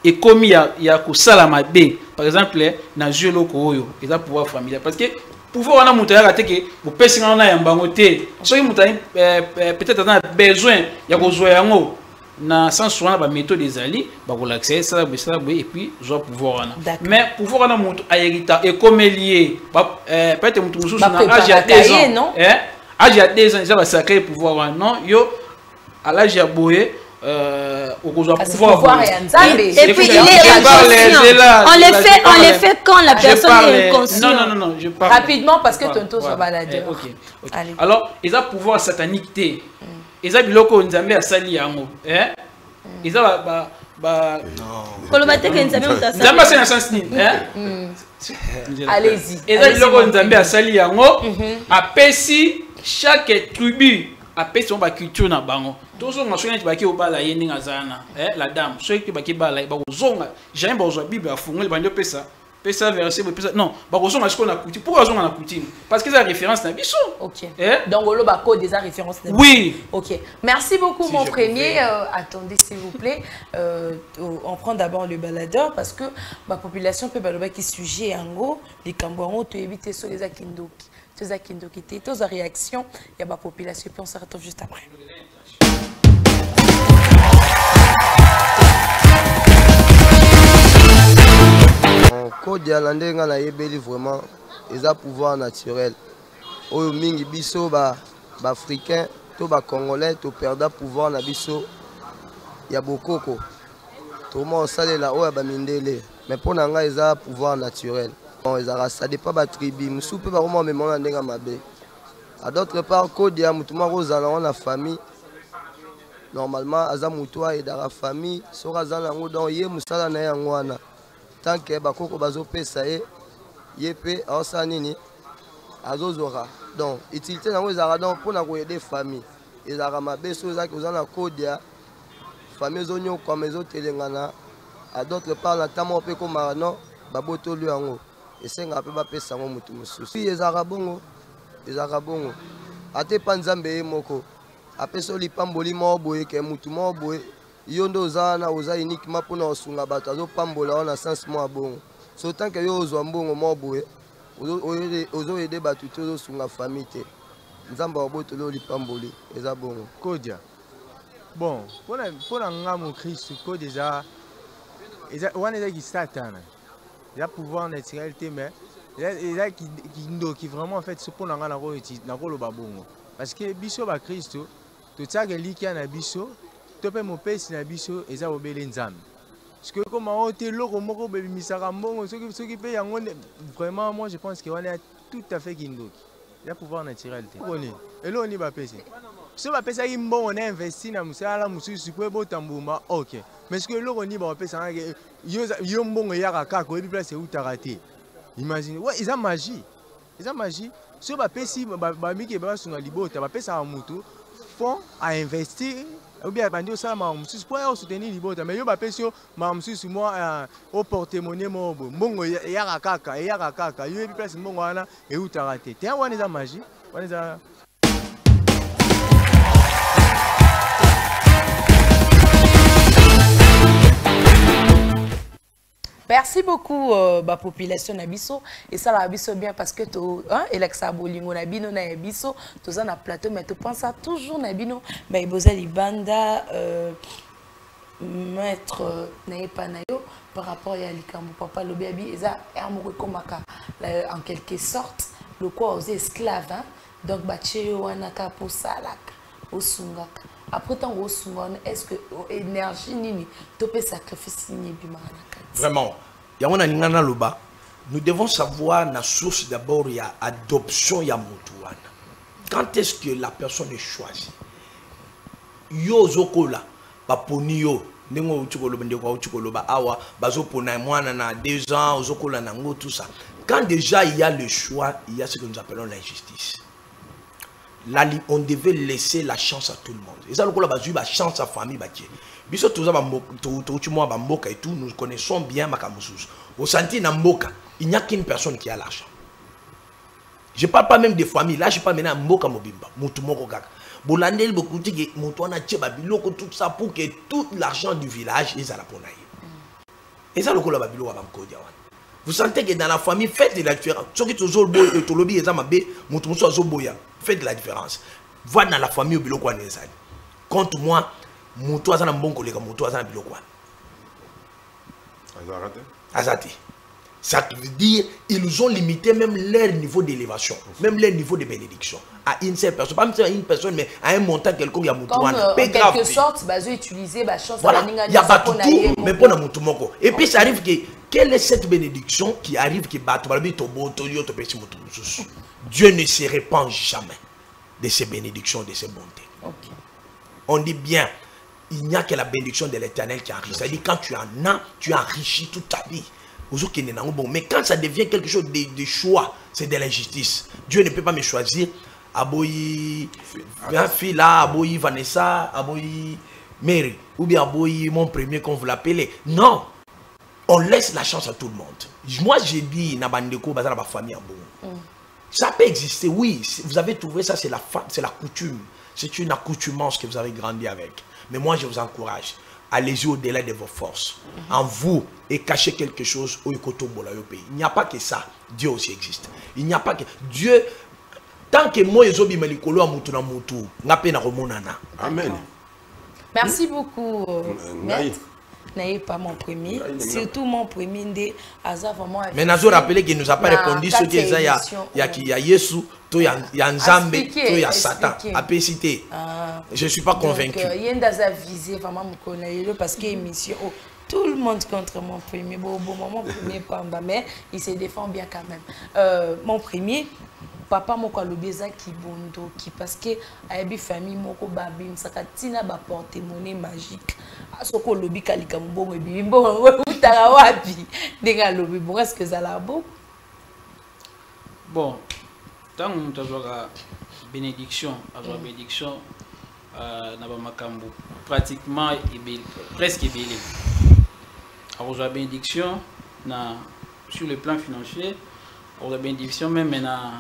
ekomi ya, ya kosala mabe par exemple eh, nazwi eloko oyo eza pouvoir familial. Parce que pouvoir wana moto ayaka te ke bopesi nga wana yamba yango te. Soki moto ayi eh, eh, peut-être aza na besoin ya kozwa yango. Na sens wana baméthode ezali bakolakisa ye sala boye sala boye et puis zwa pouvoir wana. Mais pouvoir wana moto ayerita ekomeli ye eh, peut-être moto mosusu na age ya Bapreparaka 2 ye, ans age ya 2 ans eza basacre pouvoir wana. Non yo à l'âge ya boye euh, Kasi pouvoir pouvoir. Et, et puis il est inconscient. on les fait, on les fait quand la personne est inconsciente. Non, non, non, non, je parle. Rapidement, parce que Voilà, tonton soit voilà. baladeur. Eh, ok, ok. Allez. Alors, eza pouvoir satanique te. Eza biloko nzambe asali yango. Eza ba ba ba koloba te ke nzambe moto nzambe asali asali na sens nini? Eh? Allez-y. biloko oyo mon nzambe asali yango apesi chaque tribu apesi bango baculture na bango tozonga soki neti baki obala ye ndenge aza wana eh, la dame soki baki bala ye bakozonga jamais bakozwa bible afungoli bandi opesa pesa verset pesa non bakozonga sikoyo na coutume pourquoi na coutume parce que eza référence na biso Ok. Eh? Donc, on a code des références. oui Ok. Merci beaucoup, Si mon premier. Euh, attendez, s'il vous plaît. Euh, on prend d'abord le baladeur parce que ma population peut baloba qui sujet en gros, les cambouans, tu évites sur les akindoki. Tu les akindoki, tu as réaction, il y a ma population, puis on se retrouve juste après. Kodia na ndenge nga nayebeli vraiment eza pouvoir naturel. Oyo mingi biso ba- baafricain to bacongolais toperda pouvoir na biso ya bokoko. Toma osalela oyo ya bamindele mais mpo na ngai eza pouvoir naturel. Bon ezalaka ça dépend batribi mosusu mpe bakoma omema na ndenge ya mabe. A d'autre part kodia motu moko ozala nango na famille normalement aza motu ayedaka famille. Soki aza nango donc ye mosala na ye yango wana. Tanke bakoko bazopesa ye ye mpe aosala nini? Azozwaka donc utilité nango ezalaka donc mpona koyede famille. Ezalaka mabe so ezalaki oza na kodia famille ezonyokwama ezotelengana a d'autre part na ntan moko mpe komaka non babotoli yango. Esengaka mpe bapesa yango motu mosusu. Ezalaka bongo. Ezalaka bongo. Ate mpa nzambe ye moko apesa lipamboli moko boye ke motu moko boye yo nde oza wana oza uniquement mpona kosunga bato azopambola wana sens moko ya bongo. So tanke yo ozwa mbongo moko boye ozoyede bato famille te. Nzambe abotoli olipamboli eza bongo. Kodia. Bon mpona nga mokristu kodia eza wana ezaki satana eza pouvoir naturel te mais eza- eza ki- kindoki vraiment en fait so mpona parce que biso totiaka elikya na biso to mpe mopesi na biso eza obele nzambe. Parceke ekoma oyo te eloko moko bebimisaka mbongo soki soki mpe yango vraiment moi je pense que wana ya tout à fait kindoki. Eza pouvoir naturel te. Koni eloko nini bapesi. So bapesaki mbongo na investi na mosala mosusu mpo ebota mbuma ok. Mais soki eloko nini bapesaka yo mbongo eyaka kaka oyebi place eutaka te. Imagine we eza magie. Eza magie. So bapesi ba- bamiki basunga libota bapesaka motu fond ainvestir obia bandi osala makambo mosusu mpo osoutenir libota mais yo bapesi yo makambo mosusu mwa oporte monnaie moko boye mbongo eya- eyaka kaka eyaka kaka yo yebi place mbongo wana eutaka te te wana magie wana Merci beaucoup, euh, bah, population Nabiso. Et ça, la biso bien parce que tu hein, et l'exa bolingo Nabino na biso, tu as na plateau, mais tu penses à toujours Nabino, mais il boza libanda. Euh, maître na ye epai na yo par rapport ya likambo papa alobi abi eza ere moko ekomaka la- en quelque sorte lokola oza esclave hein? donc batie yo wana kaka mpo osalaka osungaka après ntango osunga wana est ce que o- énergie nini to mpe sacrifice nini ebimaka na kati Vraiment. yango nalinga naloba nous devons savoir la source d'abord ya adoption ya motu wana. Quand est-ce que la personne est choisie? Yo ozokola baponi yo. Ndenge outi koloba ndeko auti koloba. Awa bazopona mwana na deux ans ozokola nango tout ça. Quand déjà il y a le choix il y a ce que nous appelons l'injustice la on devait laisser la chance à tout le monde. Eza lokola bazwi bachance ya famille batie biso toza bambo- to- touti mwa bamboka et tout nous connaissons bien makambo mosusu osanti na mboka il n'y a qu'une personne qui a l'argent. Je parle pas même de famille là je parle maintenant ya mboka mobimba mutu moko kaka. Bolandeli bokuti ke moto wana tie babiloko tout ça pour que tout l'argent du village ezala mpona ye. Eza lokola babiloko ya bankodi wana. Vous sentez que dans la famille faites de la différence. Soki tolobi eza mabe moto mosusu azoboya faites de la différence. Voi dans la famille oyo biloko wana ezali. Contre moi moto aza na mbongo koleka moto aza na biloko wana. Aza te ça veut dire ils ont limité même leur niveau d'élévation même leur niveau de bénédiction à une seule personne. Pas même à une personne mais à un montant quelconque ya moto comme wana. euh, en Pe grave. quelque te. sorte bazoutiliser bachance voilà. il y a tout mais motu moko. Et puis ça arrive que quelle est cette bénédiction qui arrive motu mosusu dieu ne se répand jamais de ces bénédictions de ces bontés. On dit bien il n'y a que la bénédiction de l'éternel qui enrichit c'est-à-dire quand tu en as tu enrichis toute ta vie. Bon mais quand ça devient quelque chose de, de choix c'est de l'injustice. Dieu ne peut pas me choisir. Aboyi un fille là aboyi vanessa aboyi mary ou bien aboyi mon premier qu'on vous l'appelez non. On laisse la chance à tout le monde. Moi j'ai dit na bandeko baza na bafamille ya bongo ça peut exister, oui. Vous avez trouvé ça, c'est la, c'est la coutume. C'est une accoutumance que vous avez grandi avec. Mais moi, je vous encourage. Allez-y au-delà de vos forces. En vous, et cachez quelque chose au pays. Il n'y a pas que ça. Dieu aussi existe. Il n'y a pas que. Dieu, tant que moi, je suis à mutu na mutu, nga pe na remonana. amen merci beaucoup maître naye pas mon premier ngai. surtout mon premier nde aza vraiment Mais nazo rappeler qu'il nous a pas répondu ce qui est ya, ya, ki- ya Yesu, to ya, ya Nzambe, to ya Satan. expliquez. Apé cité. Ah. Je suis pas convaincu. euh, ye nde aza visé vraiment mokolo na lelo parce que émission oh, tout le monde contre mon premier bon bon mon premier pamba mais il se défend bien quand même euh, mon premier papa moko alobi eza kibondoki parce que ayebi famille moko babimisaka ntina baporte monnaie magique. Soki olobi kalika mbongo ebimi mbongo eutaka wapi? Ndenge alobi bongo est ce que ezala bo bon ntango moto azwaka bénédiction azwaka bénédiction euh, na bamakambo pratiquement ebele presque ebele akozwa bénédiction na sur le plan financier akozwa bénédiction même na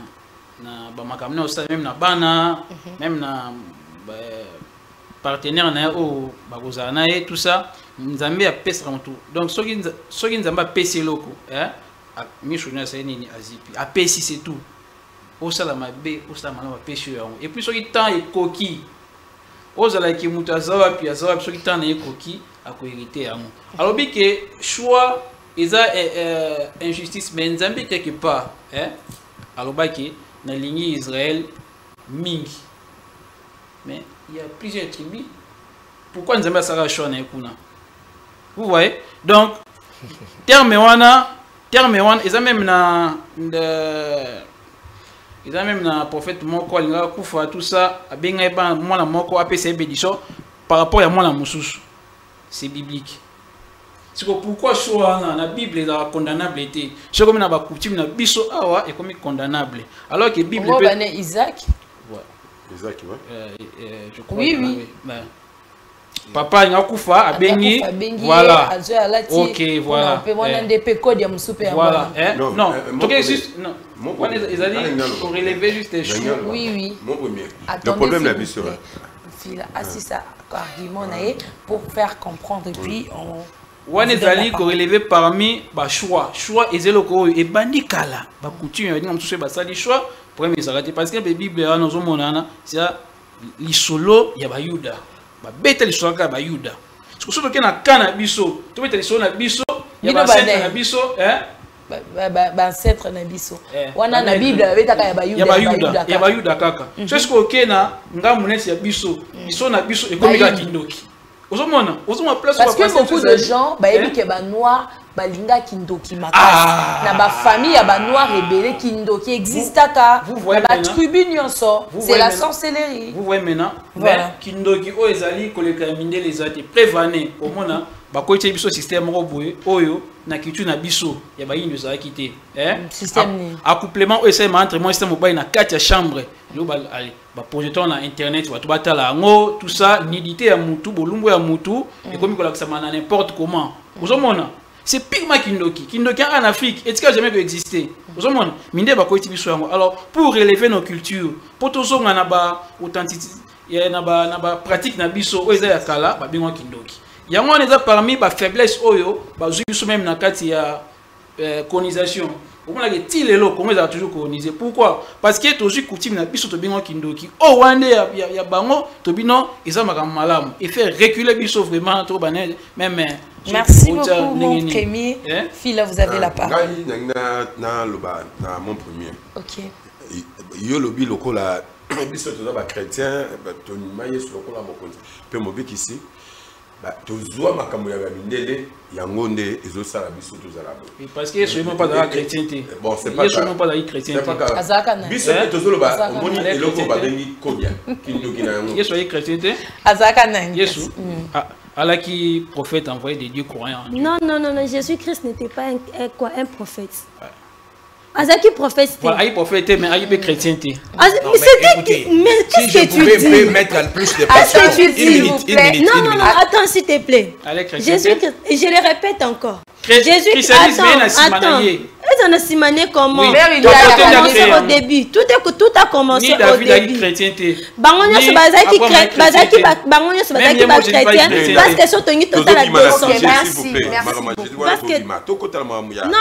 na bamakambo na osala même na bana même na ba, partenaire na ye oyo bakozala na ye tout ça nzambe apesaka motu. Donc soki nza- soki nzambe apesi eloko eh, a- miso nyonso asali nini azipi apesi c'est tout. Osala mabe osala malamu apesi yo yango. Epuis soki temps ekoki ozalaki moto aza wapi aza wapi soki temps na ye ekoki akoherite yango. Alobi ke choix eza eh, eh, injustice mais nzambe quelque part eh, alobaki nalingi israel mingi mais il y a plusieurs tribus. Pourquoi nzambe asalaka choix na ye kuna vous voyez? Donc terme wana terme wana eza même na eza même na prophète moko alingaka kufa tout ça abengai mwana moko apesa ye bédition par rapport ya mwana mosusu. C'est biblique siko pourquoi choix wana na bible ezalaka condamnable te na bacoutume na biso awa ekomi condamnable alors que bible peut- isaac Ouais. ezaki wa Euh, euh, je crois Oui, que- oui. Ouais. papa abengi Akufa, abengi voilà Ok, voilà. wana mpe ya ya? Non, juste non wana ezali korelever? Oui, oui. mon premier Attendez, le problème s'il na vous biso plaît. fila asisa argument na ye pour faire comprendre et puis on wana ezali parole. korelever parmi bachoix choix. Eza eloko oyo ebandi kala. Bacoutume baninga mosusu oyo basali choix problème ezalaka te. Parce que be bible wana ozomona wana eza lisolo ya bayuda babeta lisolo kaka ya bayuda soki toke na ka na biso tobeta lisolo na biso ya bacentre na biso? Ba- ba- ba- baancetre na biso. Eh, wana na bible babetaka ya bayuda kaka. so soki oke na ngambu neti ya biso na ekomi kaka Bayuda. kindoki ozomona parce que beaucoup de gens bayebi Eh? ke banoir balingaki ndoki Ah. makasi na bafamille ya banoir ebele existaka na batribu nyonso c'est la sorcellerie. Vous voyez maintenant? Voilà. mais kindoki oyo ezali koleka ya mindele eza te preuve ane omona bakoki biso système moko boye. Oyo na culture na biso ya bayindu ezalaki te nini? accouplement oyo esalema entre moi système mobali na kati ya chambre lo baprojecteur na internet bato batala yango tout ça nidité ya mutu bolumbu ya mutu ekomi kolakisama na n'importe comment. Ozomona c'est purement kindoki. Kindoki en afrique etika jamais koexiste ozomona minde bakoyiti biso yango. Alors pour relever nos cultures mpo tozonga na ba authenticité ya- na ba na ba pratique na biso oyo eza ya kala babengwa kindoki yango wana eza parmi bafaiblesse oyo bazwi biso même na kati ya euh, colonisation. Omonaka ti lelo kongo ezala toujours colonisé pourquoi? Parce que tozwi coutume na biso tobengwa kindoki. Oyo wana nde ya, ya, ya bango tobino eza makambo malamu. Efaire reculer biso vraiment to bane même euh, merci beaucoup mon premier Eh? fila vous avez la parole. Ngai nangi na- mon premier. Ok. Yo lobi lokola biso toza bachrétien tondima yesu lokola mokonzi. Mpe mobikisi ba- tozwa makambo ya bamindele yango nde ezosala biso tozala boye Oui, parce que yesu yemo mpo azalaka chrétien te tozoloba omoni eloko babengi kodia kindoki na yango. Yesu ayaki chrétien te azalaka nangi yesu? A- alaki prophète envoyé de dieu croyant Dieu. Non, non, non, non, Jésus-Christ n'était pas un, un- quoi, un prophète. Azaki prophète. voilà ayi prophète te mais ayi mpe chrétien te Ah, Non, mais mais c'était qu'est-ce que tu dis? mettre plus de Attends, minute, une plaît? minute, Non, non, non, attends, s'il te plaît. allez chrétien Jésus, te et je le répète encore. Christ- Jésus, attends. ye. Eza na nsima ne comment? Oui. Mère, il Tout a a la commencé au début. Tout, est, tout a commencé ni au début. chrétien te bango nyonso bazalaki te. bango nyonso bazalaki bachrétien chrétien. parce que so tongi totala que- ya Non,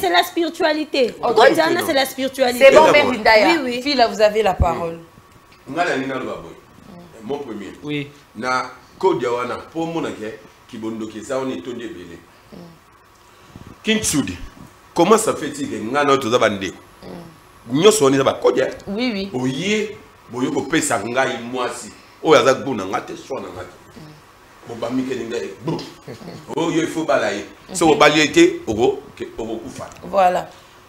c'est la spiritualité. Ok, Kodiana, ok, c'est la c'est spiritualité. bon D'accord. mère Hindaya Oui, oui. fila vous avez la parole. Ngai na nini naloba boye mon premier. Oui. Na kodia wana mpo omonake kibondoki eza wana etondi ebele. King sudi comment ça fait tike ngai na oyo toza bandeko nyonso eza bakodia oui oui. Oye boye kopesa ngai mwasi. Oyo aza gbu na nga te swa na nga te. Bobamikeni ngai bru oyo ifo bala ye so obali ye te okokufa. Voilà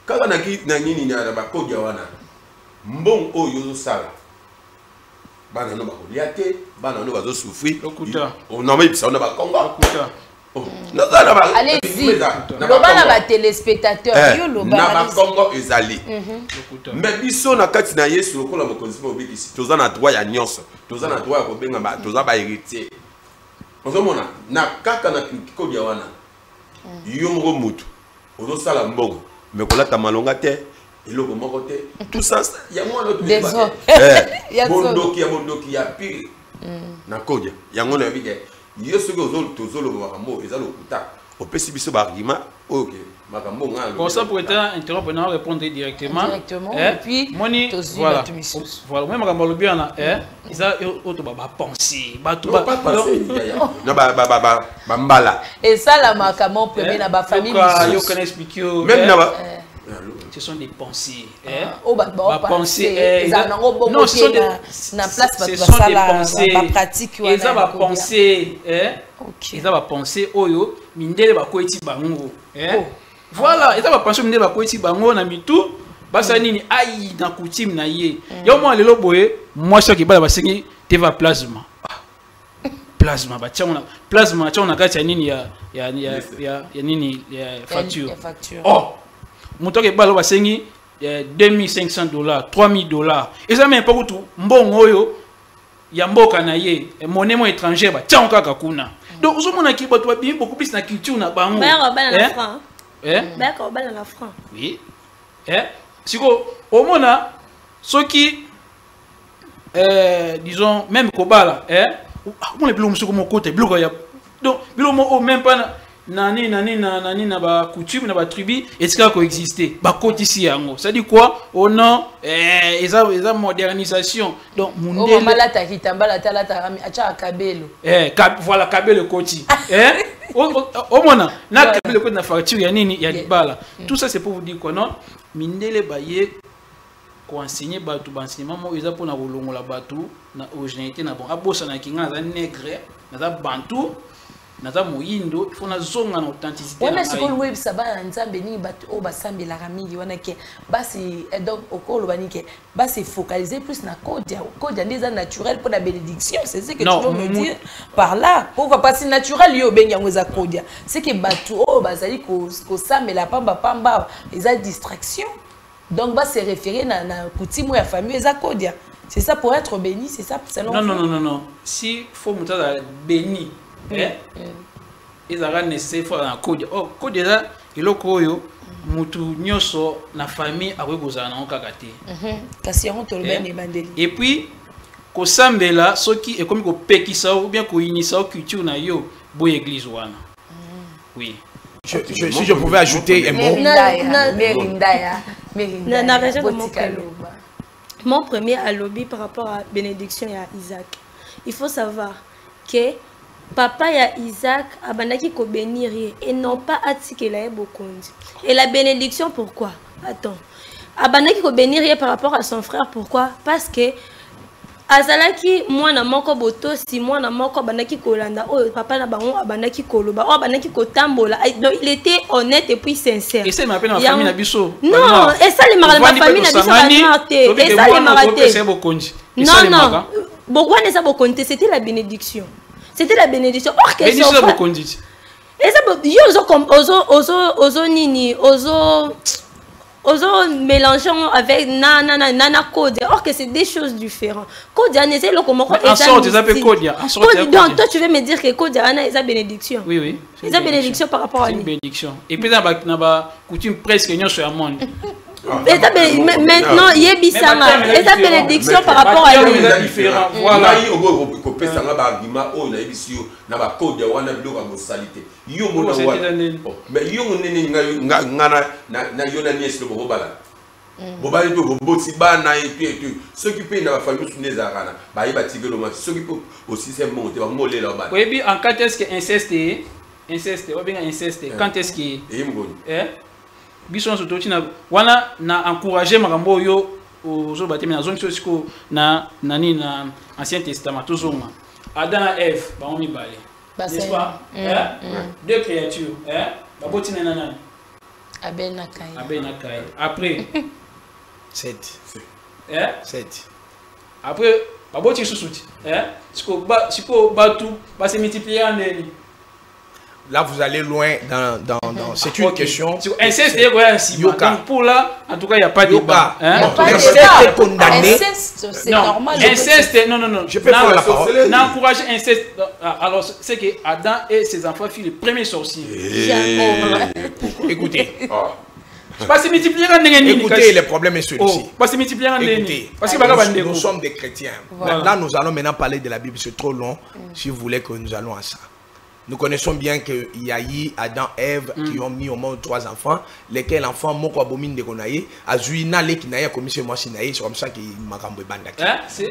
kaka na nini na bakodia wana. Mbongo oyo ozosala bana no bakolia te bana no bazosufrir Lokuta. namayebisa wana bakongo loba na bakongo. batelespectateur Eh, loba na allez-y. bakongo ezali me biso na kati na yesu lokola mokonzi mpe obikisi toza na droit ya nyonso. Toza na droit ya kobenga ba- toza baheritier ozomona na kaka na kodia wana yo moko mutu ozosala mbongo me kolata malonga te eloko moko te tout ça te. Ya solo. bondoki ya bondoki ya pire. Na kodia yango na yobi ke yo soki ozo- tozoloba makambo eza lokuta opesi biso baargument oyo makambo alobi. Interrompre, on répondre directement. Directement, et puis, moni, voilà. même quand on bien là, eh, ils ont auto ba penser, ba tout Non, pas passer, ya- ya. Na ba- ba- ba- ba- bambala esalamaka mon premier na bafamille Yo même ba Ce sont des pensées, eh. Ba pensée, eh, bongo Non, ce sont te des- ce sont des pensées. kolia. bapensé Ok. eza bapensé oyo mindele bakweti bango eh? Oh. voilà eza bapensé mindele bakweti bango na mitu basala nini ai na coutume na ye yo mwana lelo boye mwasi akibala basengi teva plasma Ah. plasma batiango na plasma atiango na kati ya nini ya, ya, ya, nini ya facture ya facture. oh moto akebala basengi eh, 2500 dollars 3000 dollars eza meme mpo kutu mbongo oyo ya mboka na ye eh, monnaie mo étrangère batiango kaka kuna donc ozomonaki bato babimi beaucoup plus na culture na bango Eh? franc Eh? bayaka kobala na franc oui eh? siko omona soki euh, disons même kobala eh? omona biloko mosuku moko te biloko ya donc biloko moko même mpa na na nini na nini na na bacoutume na batribu etikala koexiste bakotisi yango. Cestadire quoi? Au nom eh, eza eza modernisation. Donc oyo mundele mama alataka kitambala ate alataka atiaka kabelo. Eh, ka, voilà kabele ekoti eh? O- o- omona na kabele ekoti na facture ya nini? Ya libala. Tout ça c'est pour vous dire quoi non? Mindele baye koenseigner bato baenseignement moko eza mpona kolongola bato na originalité na bon. Abosanaki nga naza nègre naza bantu naza moyindo faut nazonga na authenticité wana na sikoyo oyebisa bana nzambe nini bato oyo basambelaka mingi wana ke basi eh, donc okoloba nini ke basi focaliser plus na kodia kodia nde eza naturel mpo na bénédiction c'est ce que Non, tu veux me dire par là. Pourquoi? Parce naturel yo obengi yango eza kodia c'est que bato oyo bazali ko- kosambela pambapamba eza distraction. Donc base référer na, na coutume ya famille eza kodia c'est ça pour être béni c'est ça selon non non non non non. Si faut moto azala béni eh? ezalaka nécessaire fo na kode kode eza eloko oyo motu nyonso na famille akoki kozala nango kaka te. Mhm. kasi yango toloba Eh? na ebandeli et puis kosambela soki ekomi kopekisa yo ou bien koyinisa yo culture na yo boya église wana. Oui. Je- je- si je pouvais ajouter un mot, na- Na- na de. Mon premier à lobby par rapport à bénédiction et à Isaac. Il faut savoir que papa et Isaac abandaki ko bénir ye et non pas atikela ye bokondi. Et la bénédiction pourquoi? Attends. Abandaki ko bénir ye par rapport à son frère pourquoi? Parce que azalaki mwana moko botosi mwana moko abandaki kolanda. Oyo papa na bango abandaki koloba. Oyo abandaki kotambola. Donc il était honnête et puis sincère. Esalemaka mpe na bafamille na biso non esalemaka na bafamille na biso banoir te esalemaka te bokonzi non non. Bon, wana eza bokondi te c'était la bénédiction c'était la bénédiction. Or que béni son eza yo ozo ozo ozo nini ozo ozo mélange ngo avec na na na na na code. Or que c'est des choses différentes. Code wana eza eloko moko donc toi tu veux me dire que code wana eza bénédiction. Oui oui. Eza bénédiction par rapport à C'est une lui. bénédiction. Et puis na ba- na bacoutume presque nyonso ya monde eza ma- maintenant yebisanga eza bénédiction par rapport à ngai okoki kopesanga baargument oyo nayebisi yo na bakode wana biloko ya mosali te yo mona Oyo wana eza nini? Oh, mais yo nini ngai- nga nga na- na- na yo nani esilo bokobalana bobali mpe boboti bana etu etu soki mpe na bafamille mosusu nde ezalaka na bayeba tikelo mati soki mpe osisi mbongo te bamolela bana oyebi en quand est ce que inceste ye inceste babenga inceste. Quand est ce que eh? Biso nyonso toti na wana na encourage makambo oyo ozoloba te me nazongi so sikoyo na nani na ancien testament tozonga adam na eve bango mibale n'est-ce pas? Mm, eh? mm. deux créatures eh? baboti na nani? Abel na kai abel na kai après? 7. eh? 7. après baboti lisusu ti sikoyo ba- sikoyo bato base multiplier ndeni Là, vous allez loin dans, dans, dans c'est une question. Inceste nsima Yoka. donc pour là en tout cas il y a pas de débat hein? pas de Inceste est condamné. Inceste, c'est non, normal. inceste, non, non, non. Je peux prendre la parole. N'a encouragé inceste. Ah, Alors, c'est que Adam et ses enfants furent les premiers sorciers. Écoutez, Parce que multiplier un ndenge écoutez, le problème est celui-ci. Oh, parce que multiplier un ndenge Écoutez, Parce que nous, sommes des chrétiens. Voilà. Là, nous allons maintenant parler de la Bible. C'est trop long. Si vous voulez que nous allons à ça. Nous connaissons bien qu'il y a eu Adam et Ève qui ont mis au monde trois enfants, lesquels enfants, moko abomine de konaye, azuina le kinaye a commis ce mois sinaye, c'est comme ça qu'il m'a remboué bandaki. Hein? C'est?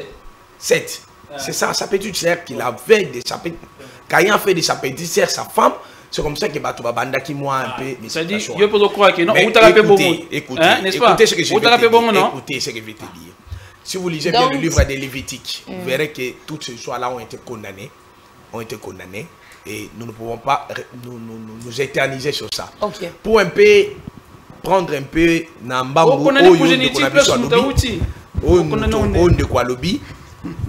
7. C'est ça, sa petite sœur qu'il avait de sa petite. Caïn a fait de sa petite sœur sa femme. C'est comme ça que Batou Bandaki, moi, un peu. mais ça dit, c'est pas je peux croire que non, mais écoutez, écoutez, Hein, n'est-ce pas? écoutez ce que je vais te dire. Écoutez ce que je vais te dire. Si vous lisez bien le livre des Lévitiques, vous verrez que toutes ces choix-là ont été condamnés, ont été condamnés, et nous ne pouvons pas nous, nous, nous, nous éterniser sur ça. Pour un peu prendre un peu Oh, Nambambo, qu'on a des progénités plus Moutaouti. oyo Qu'on a moto non- oyo ndeko alobi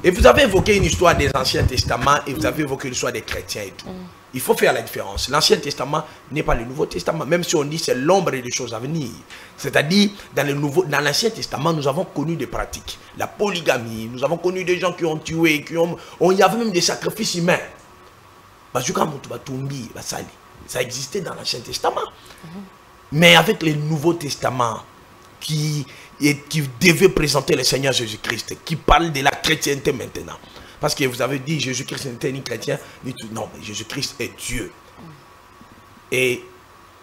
et vous avez évoqué une histoire des anciens testaments et vous avez évoqué l'histoire des chrétiens et tout. Il faut faire la différence. L'ancien testament n'est pas le nouveau testament même si on dit c'est l'ombre des choses à venir. C'est-à-dire dans le nouveau dans l'ancien testament nous avons connu des pratiques. La polygamie nous avons connu des gens qui ont tué qui ont on y avait même des sacrifices humains basali ça existait dans l'ancien testament mais avec le Nouveau Testament qui, qui devait présenter le Seigneur Jésus-Christ, qui parle de la chrétienté maintenant. Parce que vous avez dit Jésus-Christ n'était ni chrétien, ni tout. Non, mais Jésus-Christ est Dieu. Et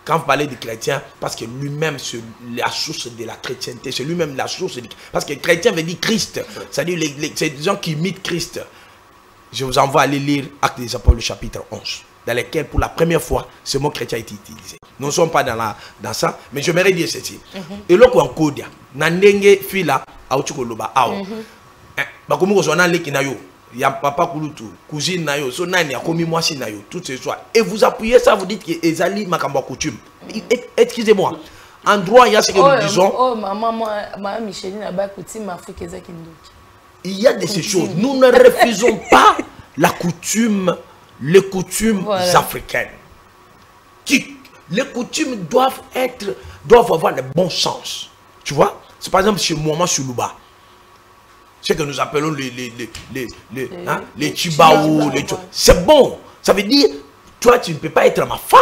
quand vous parlez de chrétien, parce que lui-même, c'est la source de la chrétienté, c'est lui-même la source. de- parce que chrétien veut dire Christ. C'est-à-dire, c'est des gens qui imitent Christ. Je vous envoie aller lire Actes des Apôtres, le chapitre 11, dans lequel, pour la première fois, ce mot chrétien a été utilisé. Nous ne sommes pas dans, la, dans ça, mais j'aimerais dire ceci. Et là, on dit, Nandenge fila, auti koloba awa. Eh, bakomi kozwa na leki na yo ya papa kulutu cousine na yo so nani akomi mwasi na yo tout ce soir et vous appuyez ça vous dites que ezali makambo ya coutume. E- excusez-moi en droit il y a ce que nous disons. oyo mama mama micheline abakutima afrika ezaki ndoki il y a de ces choses. Nous ne refusons pas la coutume les coutumes Voilà. africaines qui les coutumes doivent être doivent avoir le bon sens. Tu vois? C'est par exemple chez moi sur Luba ce que nous appelons les les les les les, hein, les chibaou, les chibaou, c'est bon. Ça veut dire toi tu ne peux pas être ma femme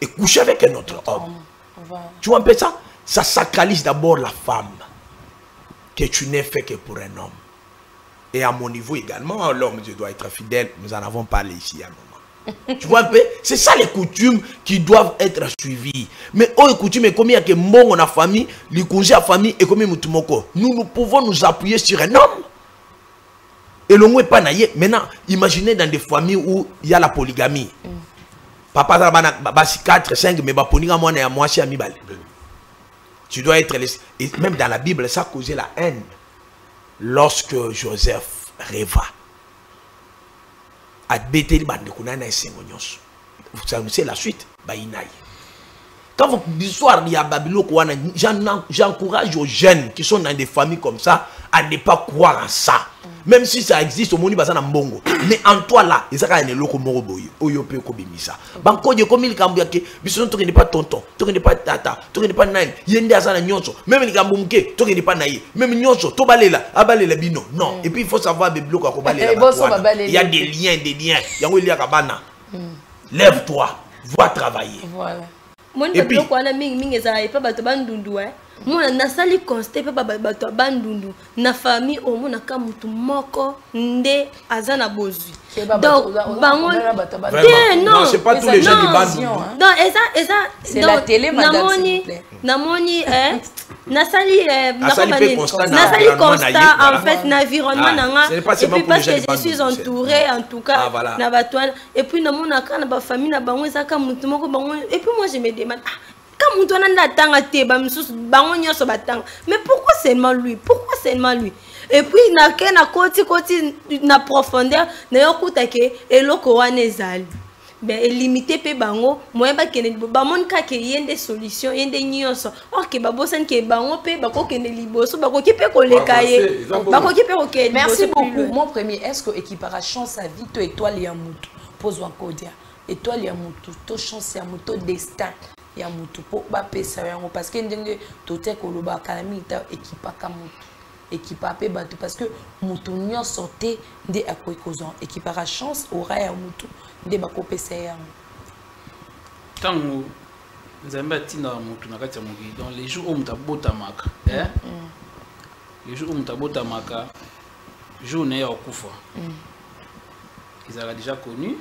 et coucher avec un autre homme. Voilà. tu vois un peu ça? Ça sacralise d'abord la femme. Que tu n'es fait que pour un homme. Et à mon niveau également, l'homme, je dois être fidèle. Nous en avons parlé ici à un moment. tu vois un peu? C'est ça les coutumes qui doivent être suivies. Mais oh, les coutumes, comme il y a que mon la famille, les congés à famille, et comme mutumoko. Nous, nous pouvons nous appuyer sur un homme. Et le mot est pas naïe. Maintenant, imaginez dans des familles où il y a la polygamie. Papa, ça va 4, 5, mais poniga moi, moi. Tu dois être. les- Et même dans la Bible, ça causait la haine. Lorsque Joseph rêva. À Bethel, Bandekunana et Sengonyos. Vous savez la suite. Baïnaï. Quand vous l'histoire il y a j'en- j'encourage aux jeunes qui sont dans des familles comme ça à ne pas croire en ça. Même si ça existe au monde, mbongo. Mais en toi là, ils sont ne loko moko boye. Oyo pe ko bimisa. Banko je komi likambo yake, biso to ne pas tonton, to ne pas tata, to ne pas nani. Yende azana nyonso. Même likambo mke, to ne pas naïe. Même nyonso to balela, abalela bino. Non. Et puis il faut savoir beblo ko balela. Eh. Il y a des liens, des liens. Yango il y a kabana. Lève-toi, va travailler. Voilà. Moni babiloko wana mingimingi ezala epa bato bandundu e mona nasali constat ba- bato ya bandundu. Na famille omonaka motu moko nde aza na bozwi. Donc bango te Vraiment. non. Non, c'est pas tous les Eza gens qui non. bandent. Donc eza eza C'est donc, la télé, madame, s'il vous namoni plaît. namoni eh, nasali eh, nasali environnement constat en fait na environnement Ah, na nga ce n'est pas et puis parce que je suis entouré en tout cas Ah, na bato wana. Et puis namonaka na bafamille na bango ezaka motu moko bango et puis moi je me demande ah, motu te bango nyonso batanga mais pourquoi seulement lui? Pourquoi seulement lui? Et puis nake na koti koti na profondeur nayokuta ke eloko wana ezali ben elimite mpe bango moyen bakende liboso bamoni kaka ye nde solution ye nde nyonso orke babosani ke bango mpe bakokende liboso bakoki mpe koleka ye Avancer, eza bongo. bakoki mpe kokende Merci plus beaucoup. Mon premier, est-ce que équipera chance à vie, to étoile ya wankodia. Étoile ya to chance ya mutu, to destin ya mutu, po ba pesa yango. Parce que ndenge to te koloba kalami ta équipaka mutu. équipa pe bato. Parce que mutu nyonso te nde akoki kozwa équipera chance ora ya mutu nde bakopesa ye yango. Ntango nzambe atindaka motu na kati ya mokili donc les jours oyo moto abotamaka eh? les jours oyo moto abotamaka jour na ye ya kokufa ezalaka déjà connu.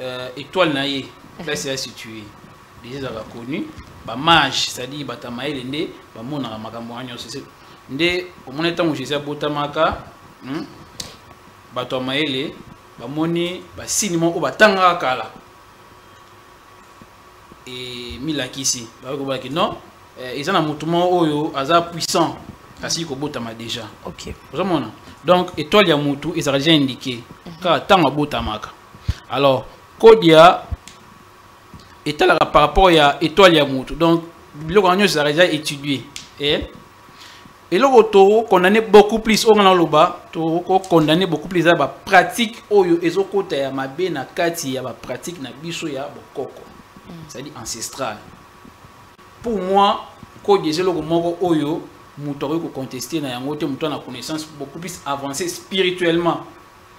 Euh, étoile na ye place ya situé déjà ezalaka connu bamage c'est-à-dire bato ya mayele nde bamonaka makambo wana nyonso. Nde omoni ntango jésus abotamaka hmm? bato ya mayele bamoni basini moko batangaka kala. Emilakisi bayoki kobalaki non eh, eza na motu moko oyo aza puissant kobotama déjà. Ozomona? Donc étoile ya motu ezalaka déjà indiqué kaka ntango abotamaka. Alors kodia etalaka par rapport ya étoile ya motu donc biloko wana nyonso ezalaka déjà étudié eh? eloko tokondamne beaucoup plus oyo nga naloba tokondamne beaucoup plus eza bapratique oyo ezokota ya mabe na kati ya bapratique na biso ya bokoko c'est-à-dire ancestral. Pour moi kodi eza eloko moko oyo moto akoki koconteste na yango te moto ana connaissance beaucoup plus avancé spirituellement.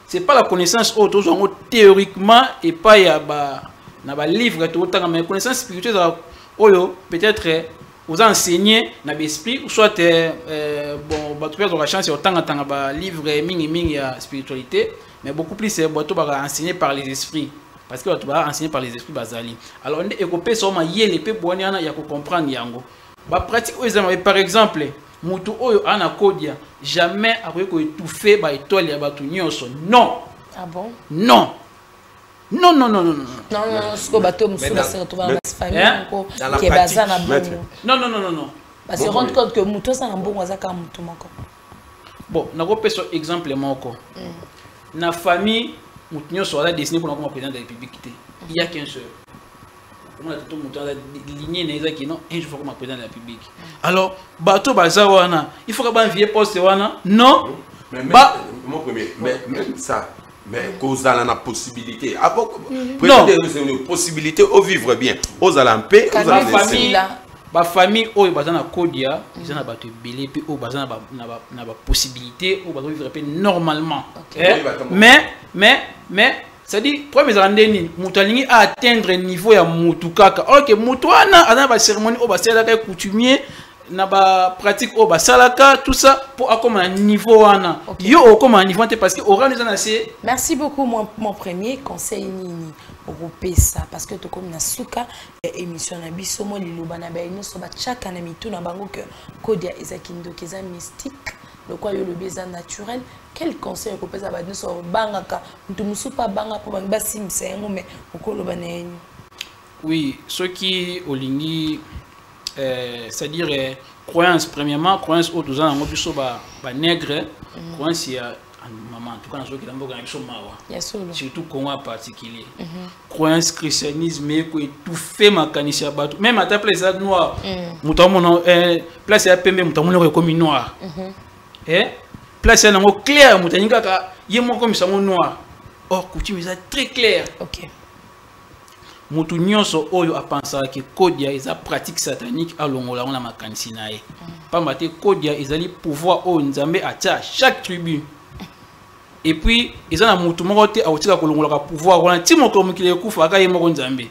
C'est pas la connaissance oyo tozwa yango théoriquement epai ya ba na ba livre to tanga connaissance spirituelle oyo peut-être eh, aux enseigner na ba esprit ou soit euh, bon ba tu la chance au tanga tanga ba livre mingi mingi spiritualité mais beaucoup plus eh, c'est ba par les esprits. Parce que tu vas enseigner par les esprits bazali. Alors on ekopé so ma comprendre yango. Pratique par exemple mutu oyo ana kodia jamais akoki koétouffer baétoile ya bato nyonso. Non. Ah bon? Non. Non, non, non, non. Non, non, non, ce que bateau Moussou, c'est retrouvé dans sa famille, hein? qui est basé dans Non, non, non, non, non. Bah, Parce qu'on rend compte que Moutou, c'est un bon oiseau quand Moutou m'a Bon, je vais vous exemple. Dans la mm. famille, Moutou sera là destiné pour le président de la République. Il n'y a qu'un seul. Comment tout le monde n'est qui non un jour comme président de la République. Mm. Alors bateau bazawana, il faut que un vieux poste wana. Non. Mais, bah- mais même ça, mais kozala na possibilité. Avant, Non. c'est une possibilité au vivre bien. Ozala en paix, bafamille oyo baza na kodia eza na bato ebele mpe oyo baza na ba- na ba- na bapossibilité oyo bazovivre mpe normalement. Eh, mais mais mais c'est-à-dire problème ezala nde nini moto alingi aatteindre niveau ya motu kaka ok moto wana aza na bacérémonie oyo basalelaka coutumier na ba pratique au bas salaka tout ça pour comme un niveau wana. Okay. yo comme un niveau parce que aura nous en assez merci beaucoup mon, premier conseil nini okopé ça parce que to comme na suka eh, émission na biso mo liloba na ba ino so ba chaka na mitu na bango que ezakindo keza mystique. Le quoi yo le beza naturel. Quel conseil okopé ça ba nous so bangaka mutu musu pa banga po banga simsengo mais okoloba na oui ceux qui olingi euh, c'est-à-dire euh, croyance premièrement croyance oyo toza nango biso banègre mhm. croyance ya mama en tout cas nazokela mboka na biso mawa surtout congo en particulier. Mhm. Croyance christianisme eko étouffe makanisi ya bato même ata place ya noir mhm. moto amona euh, place ya pembe moto amoni oko ekomi noir eh? place ya nango claire moto alingi kaka ye moko misango noir. Or coutume eza très claire okay motu nyonso oyo apansaka ke kodia eza pratique satanique alongola yango na makanisi na ye. Pamba te kodia ezali pouvoir oyo nzambe atia chaque tribu et puis eza na motu moko te akotika kolongolaka pouvoir wana. Ti mokolo mokili ekufa aka ye moko nzambe.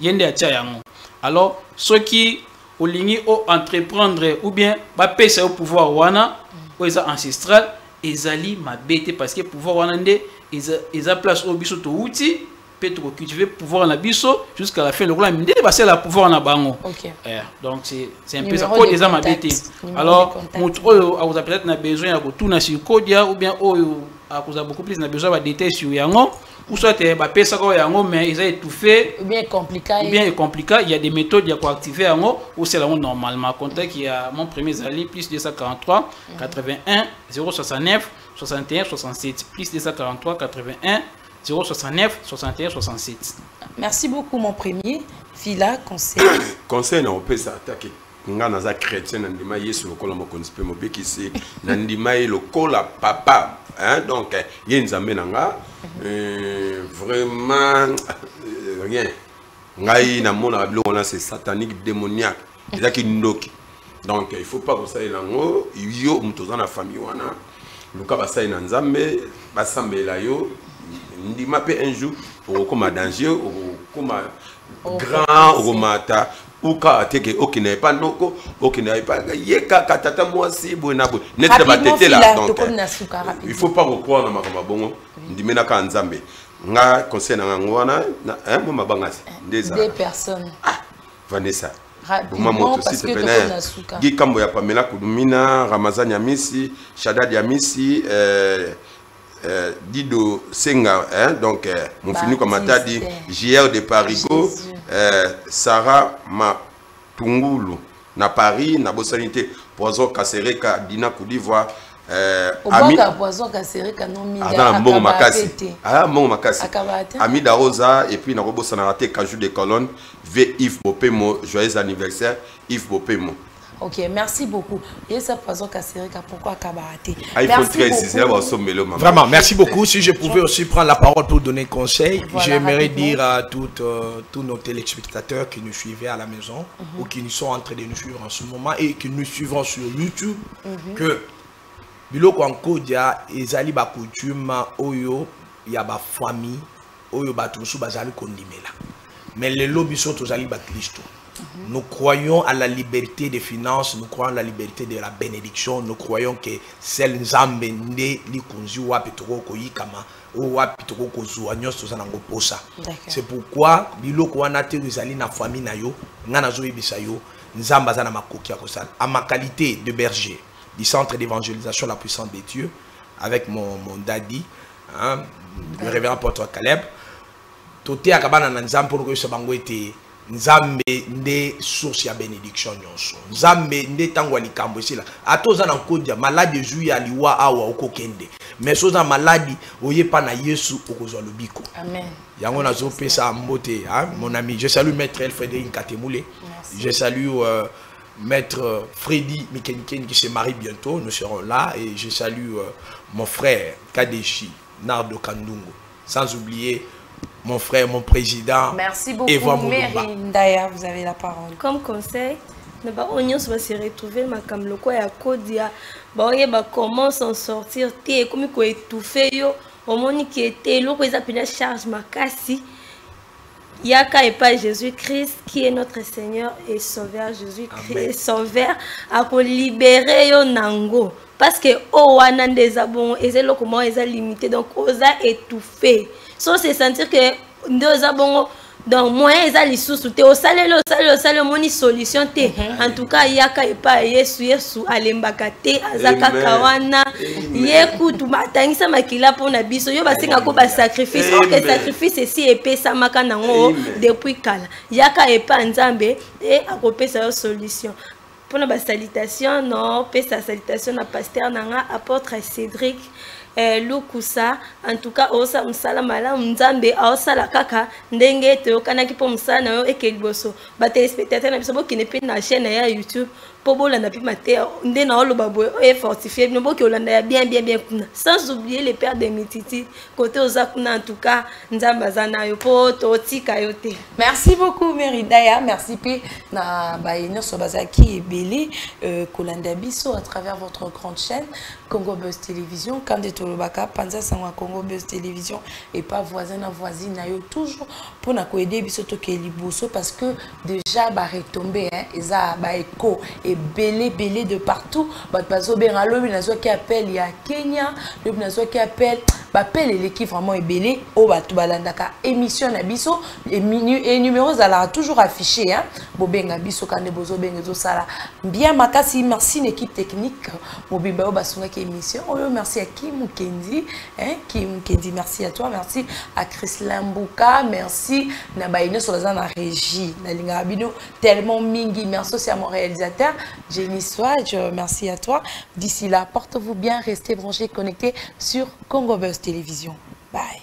Ye nde atia yango. Alors soki olingi o entreprendre ou bien bapesa yo pouvoir wana oyo eza ancestral ezali mabe te. Parce que pouvoir wana nde eza place oyo biso touti mpe tokocultive pouvoir na biso jusqu'à la fin. Lokola nde basala pouvoir na bango. Eh, donc c'est un peu ça. Code de eza mabe te alors motu oyo akozala peut-être na besoin ya kotuna sur kodia ou bien oyo akozala beaucoup plus na besoin ya badetail sur yango. Ou soit eh, bapesaka oyo yango mais eza étouffé. Ou bien compliqué. Ou bien compliqué. Il y a des méthodes ya koactiver yango. Osala yango normalement. Contact ya mon premier ezali plus 243 81 069 61 67 plus 243 81 069 61 67 merci beaucoup mon premier. Fila conseil. Conseil na opesa atake nga naza chrétien na ndima ye yesu lokola mokonzi mpe mobekisi na ndima ye lokola papa. Hein? donc eh, ye nzambe na nga. Euh, vraiment euh, rien. Ngai namonaka biloko wana c'est satanique démoniaque. Ezaki ndoki donc il faut pas kosalela yango. Yo moto oza na famille wana. Luka basali na nzambe basambela yo ndima mpe un jour okokóma danger okokóma grand okomata uka ateke okende ya epa ndoko okende ya epa ye kaka tata mwasi boye na boye. Neti batetela hein. il faut pas kokoa na makambo ya bongo. Ndime na kaka nzambe. Nga conseil na ngango wana hein, mo mabangasi nde ezala ah, vanessa boma moto site pene gikambo ya pamela kudumina ramazan yamisi shadad yamisi eh, euh, Dido Senga, hein, donc euh, Moufini Kamata dit JR de Parigo, euh, Sarah Matungulu, na Paris, na Bossanité, Poison Kassereka, Dina Côte d'Ivoire. Euh, ami poison kasereka euh, ah bon makasi. Ah bon ami rosa et puis na robo sanarate kajou de colonne v Yves Bopemo joyeux anniversaire Yves Bopemo ok merci beaucoup. Pourquoi iphone Merci 13 zela beaucoup. basombelo mama Vraiment, merci beaucoup. Si je pouvais aussi prendre la parole pour donner conseil, Voilà, j'aimerais dire à toutes, euh, tous nos téléspectateurs qui nous suivaient à la maison ou qui nous sont en train de nous suivre en ce moment et qui nous suivront sur YouTube que biloko en kodia ezali ba coutume oyo ya ba famille oyo bato mosusu bazali kondimela. Mais lelo biso tozali bakristo Nous croyons à la liberté des finances, nous croyons à la liberté de la bénédiction, nous croyons que celle nzambe nde likunzi wapi tokokoyikama oyo wapi tokokozwa nyonso toza nango posa. C'est pourquoi biloko wana te ezali na famille na yo ngai nazoyebisa yo nzambe aza na makoki ya kosala. À ma qualité de berger du centre d'évangélisation la puissance de Dieu avec mon, mon daddy hein, le révérend porteur Caleb. Toteyaka bana na nzambe mpo koyebisa bango ete nzambe nde source ya bénédiction nyonso. Nzambe nde ntango ya likambo esila. Ata oza na nkodia maladi ezwi ya liwa awa okokende. Mais so oza maladi oye mpa na yesu okozwa lobiko. Amen. yango nazopesa mbote hein, mon ami. Je salue maître el frédéric katemoule je salue euh, maître Freddy Mikenikeni qui se marie bientôt. Nous serons là et je salue euh, mon frère Kadeshi Nardo Kandungo sans oublier mon frère mon président Merci beaucoup. Ndaya. Vous avez la parole. comme conseil na bango nyonso basi retrouve makambo lokola ya kodia comment s'en sortir te ekomi koétouffe yo omoni ke te eloko eza mpena charge makasi yaka epai jésus christ qui est notre seigneur et sauveur jésus christ sauveur akolibere yo nango parce que oyo wana nde eza bongo eza eloko moko eza limité. Donc oza étouffé. So se sentir que nde oza bongo donc moyen eza lisusu te. Osaleli osaleli osali omoni solution te. En tout cas yaka epai ya yesu yesu alembaka te. Aza kaka wana. Ye kutu atangisa makila mpona biso. Yo basengako basacrifice oke sacrifice. Esi epesamaka nango depuis kala. Yaka epai ya nzambe e akopesa yo solution mpona basalutation no pesa salutation na paster na nga apôtre cédric eh, lukusa. En tout cas osala mosala malamu nzambe aosala kaka ndenge toyokanaki mpo mosala na yo eke liboso. Batelespectateur na biso bokende mpe na chaîne na ye ya youtube mpo bolanda mpe mateya nde na oloba boye oyo efortifie bino boki olanda ya bien bien bien sans oublier le père de mititi. Kote oza kuna en tout cas nzambe aza na yo. Mpo te. Merci beaucoup mary daya merci mpe na euh, à travers votre grande chaîne congo bus télévision kande tolobaka panza sango ya congo bus télévision epa voisin na voisine yo toujours mpona koyede biso tokee liboso parce que déjà baretombe eza baeko ebele ebele de partout. Bato bazobenga lobi nazwaki appel ya kenya lobi nazwaki appel bapel eleki vraiment ebele oyo bato balandaka. Émission na biso. Numéro ezalaka toujours affiché hein? bobenga biso kande bozobenga ezosala bien makasi merci na équipe technique mobimba oyo basungaki émission. Oyo merci à kim mukendi hein? kim mukendi merci à toi. Merci à chris lambuka. Merci na baye régie. Nalingaka bino tellement mingi. Merci aussi à mon réalisateur jenny swage. Merci à toi. D'ici là porte-vous bien. Restez branchés connectés sur congo bus télévision. Bye.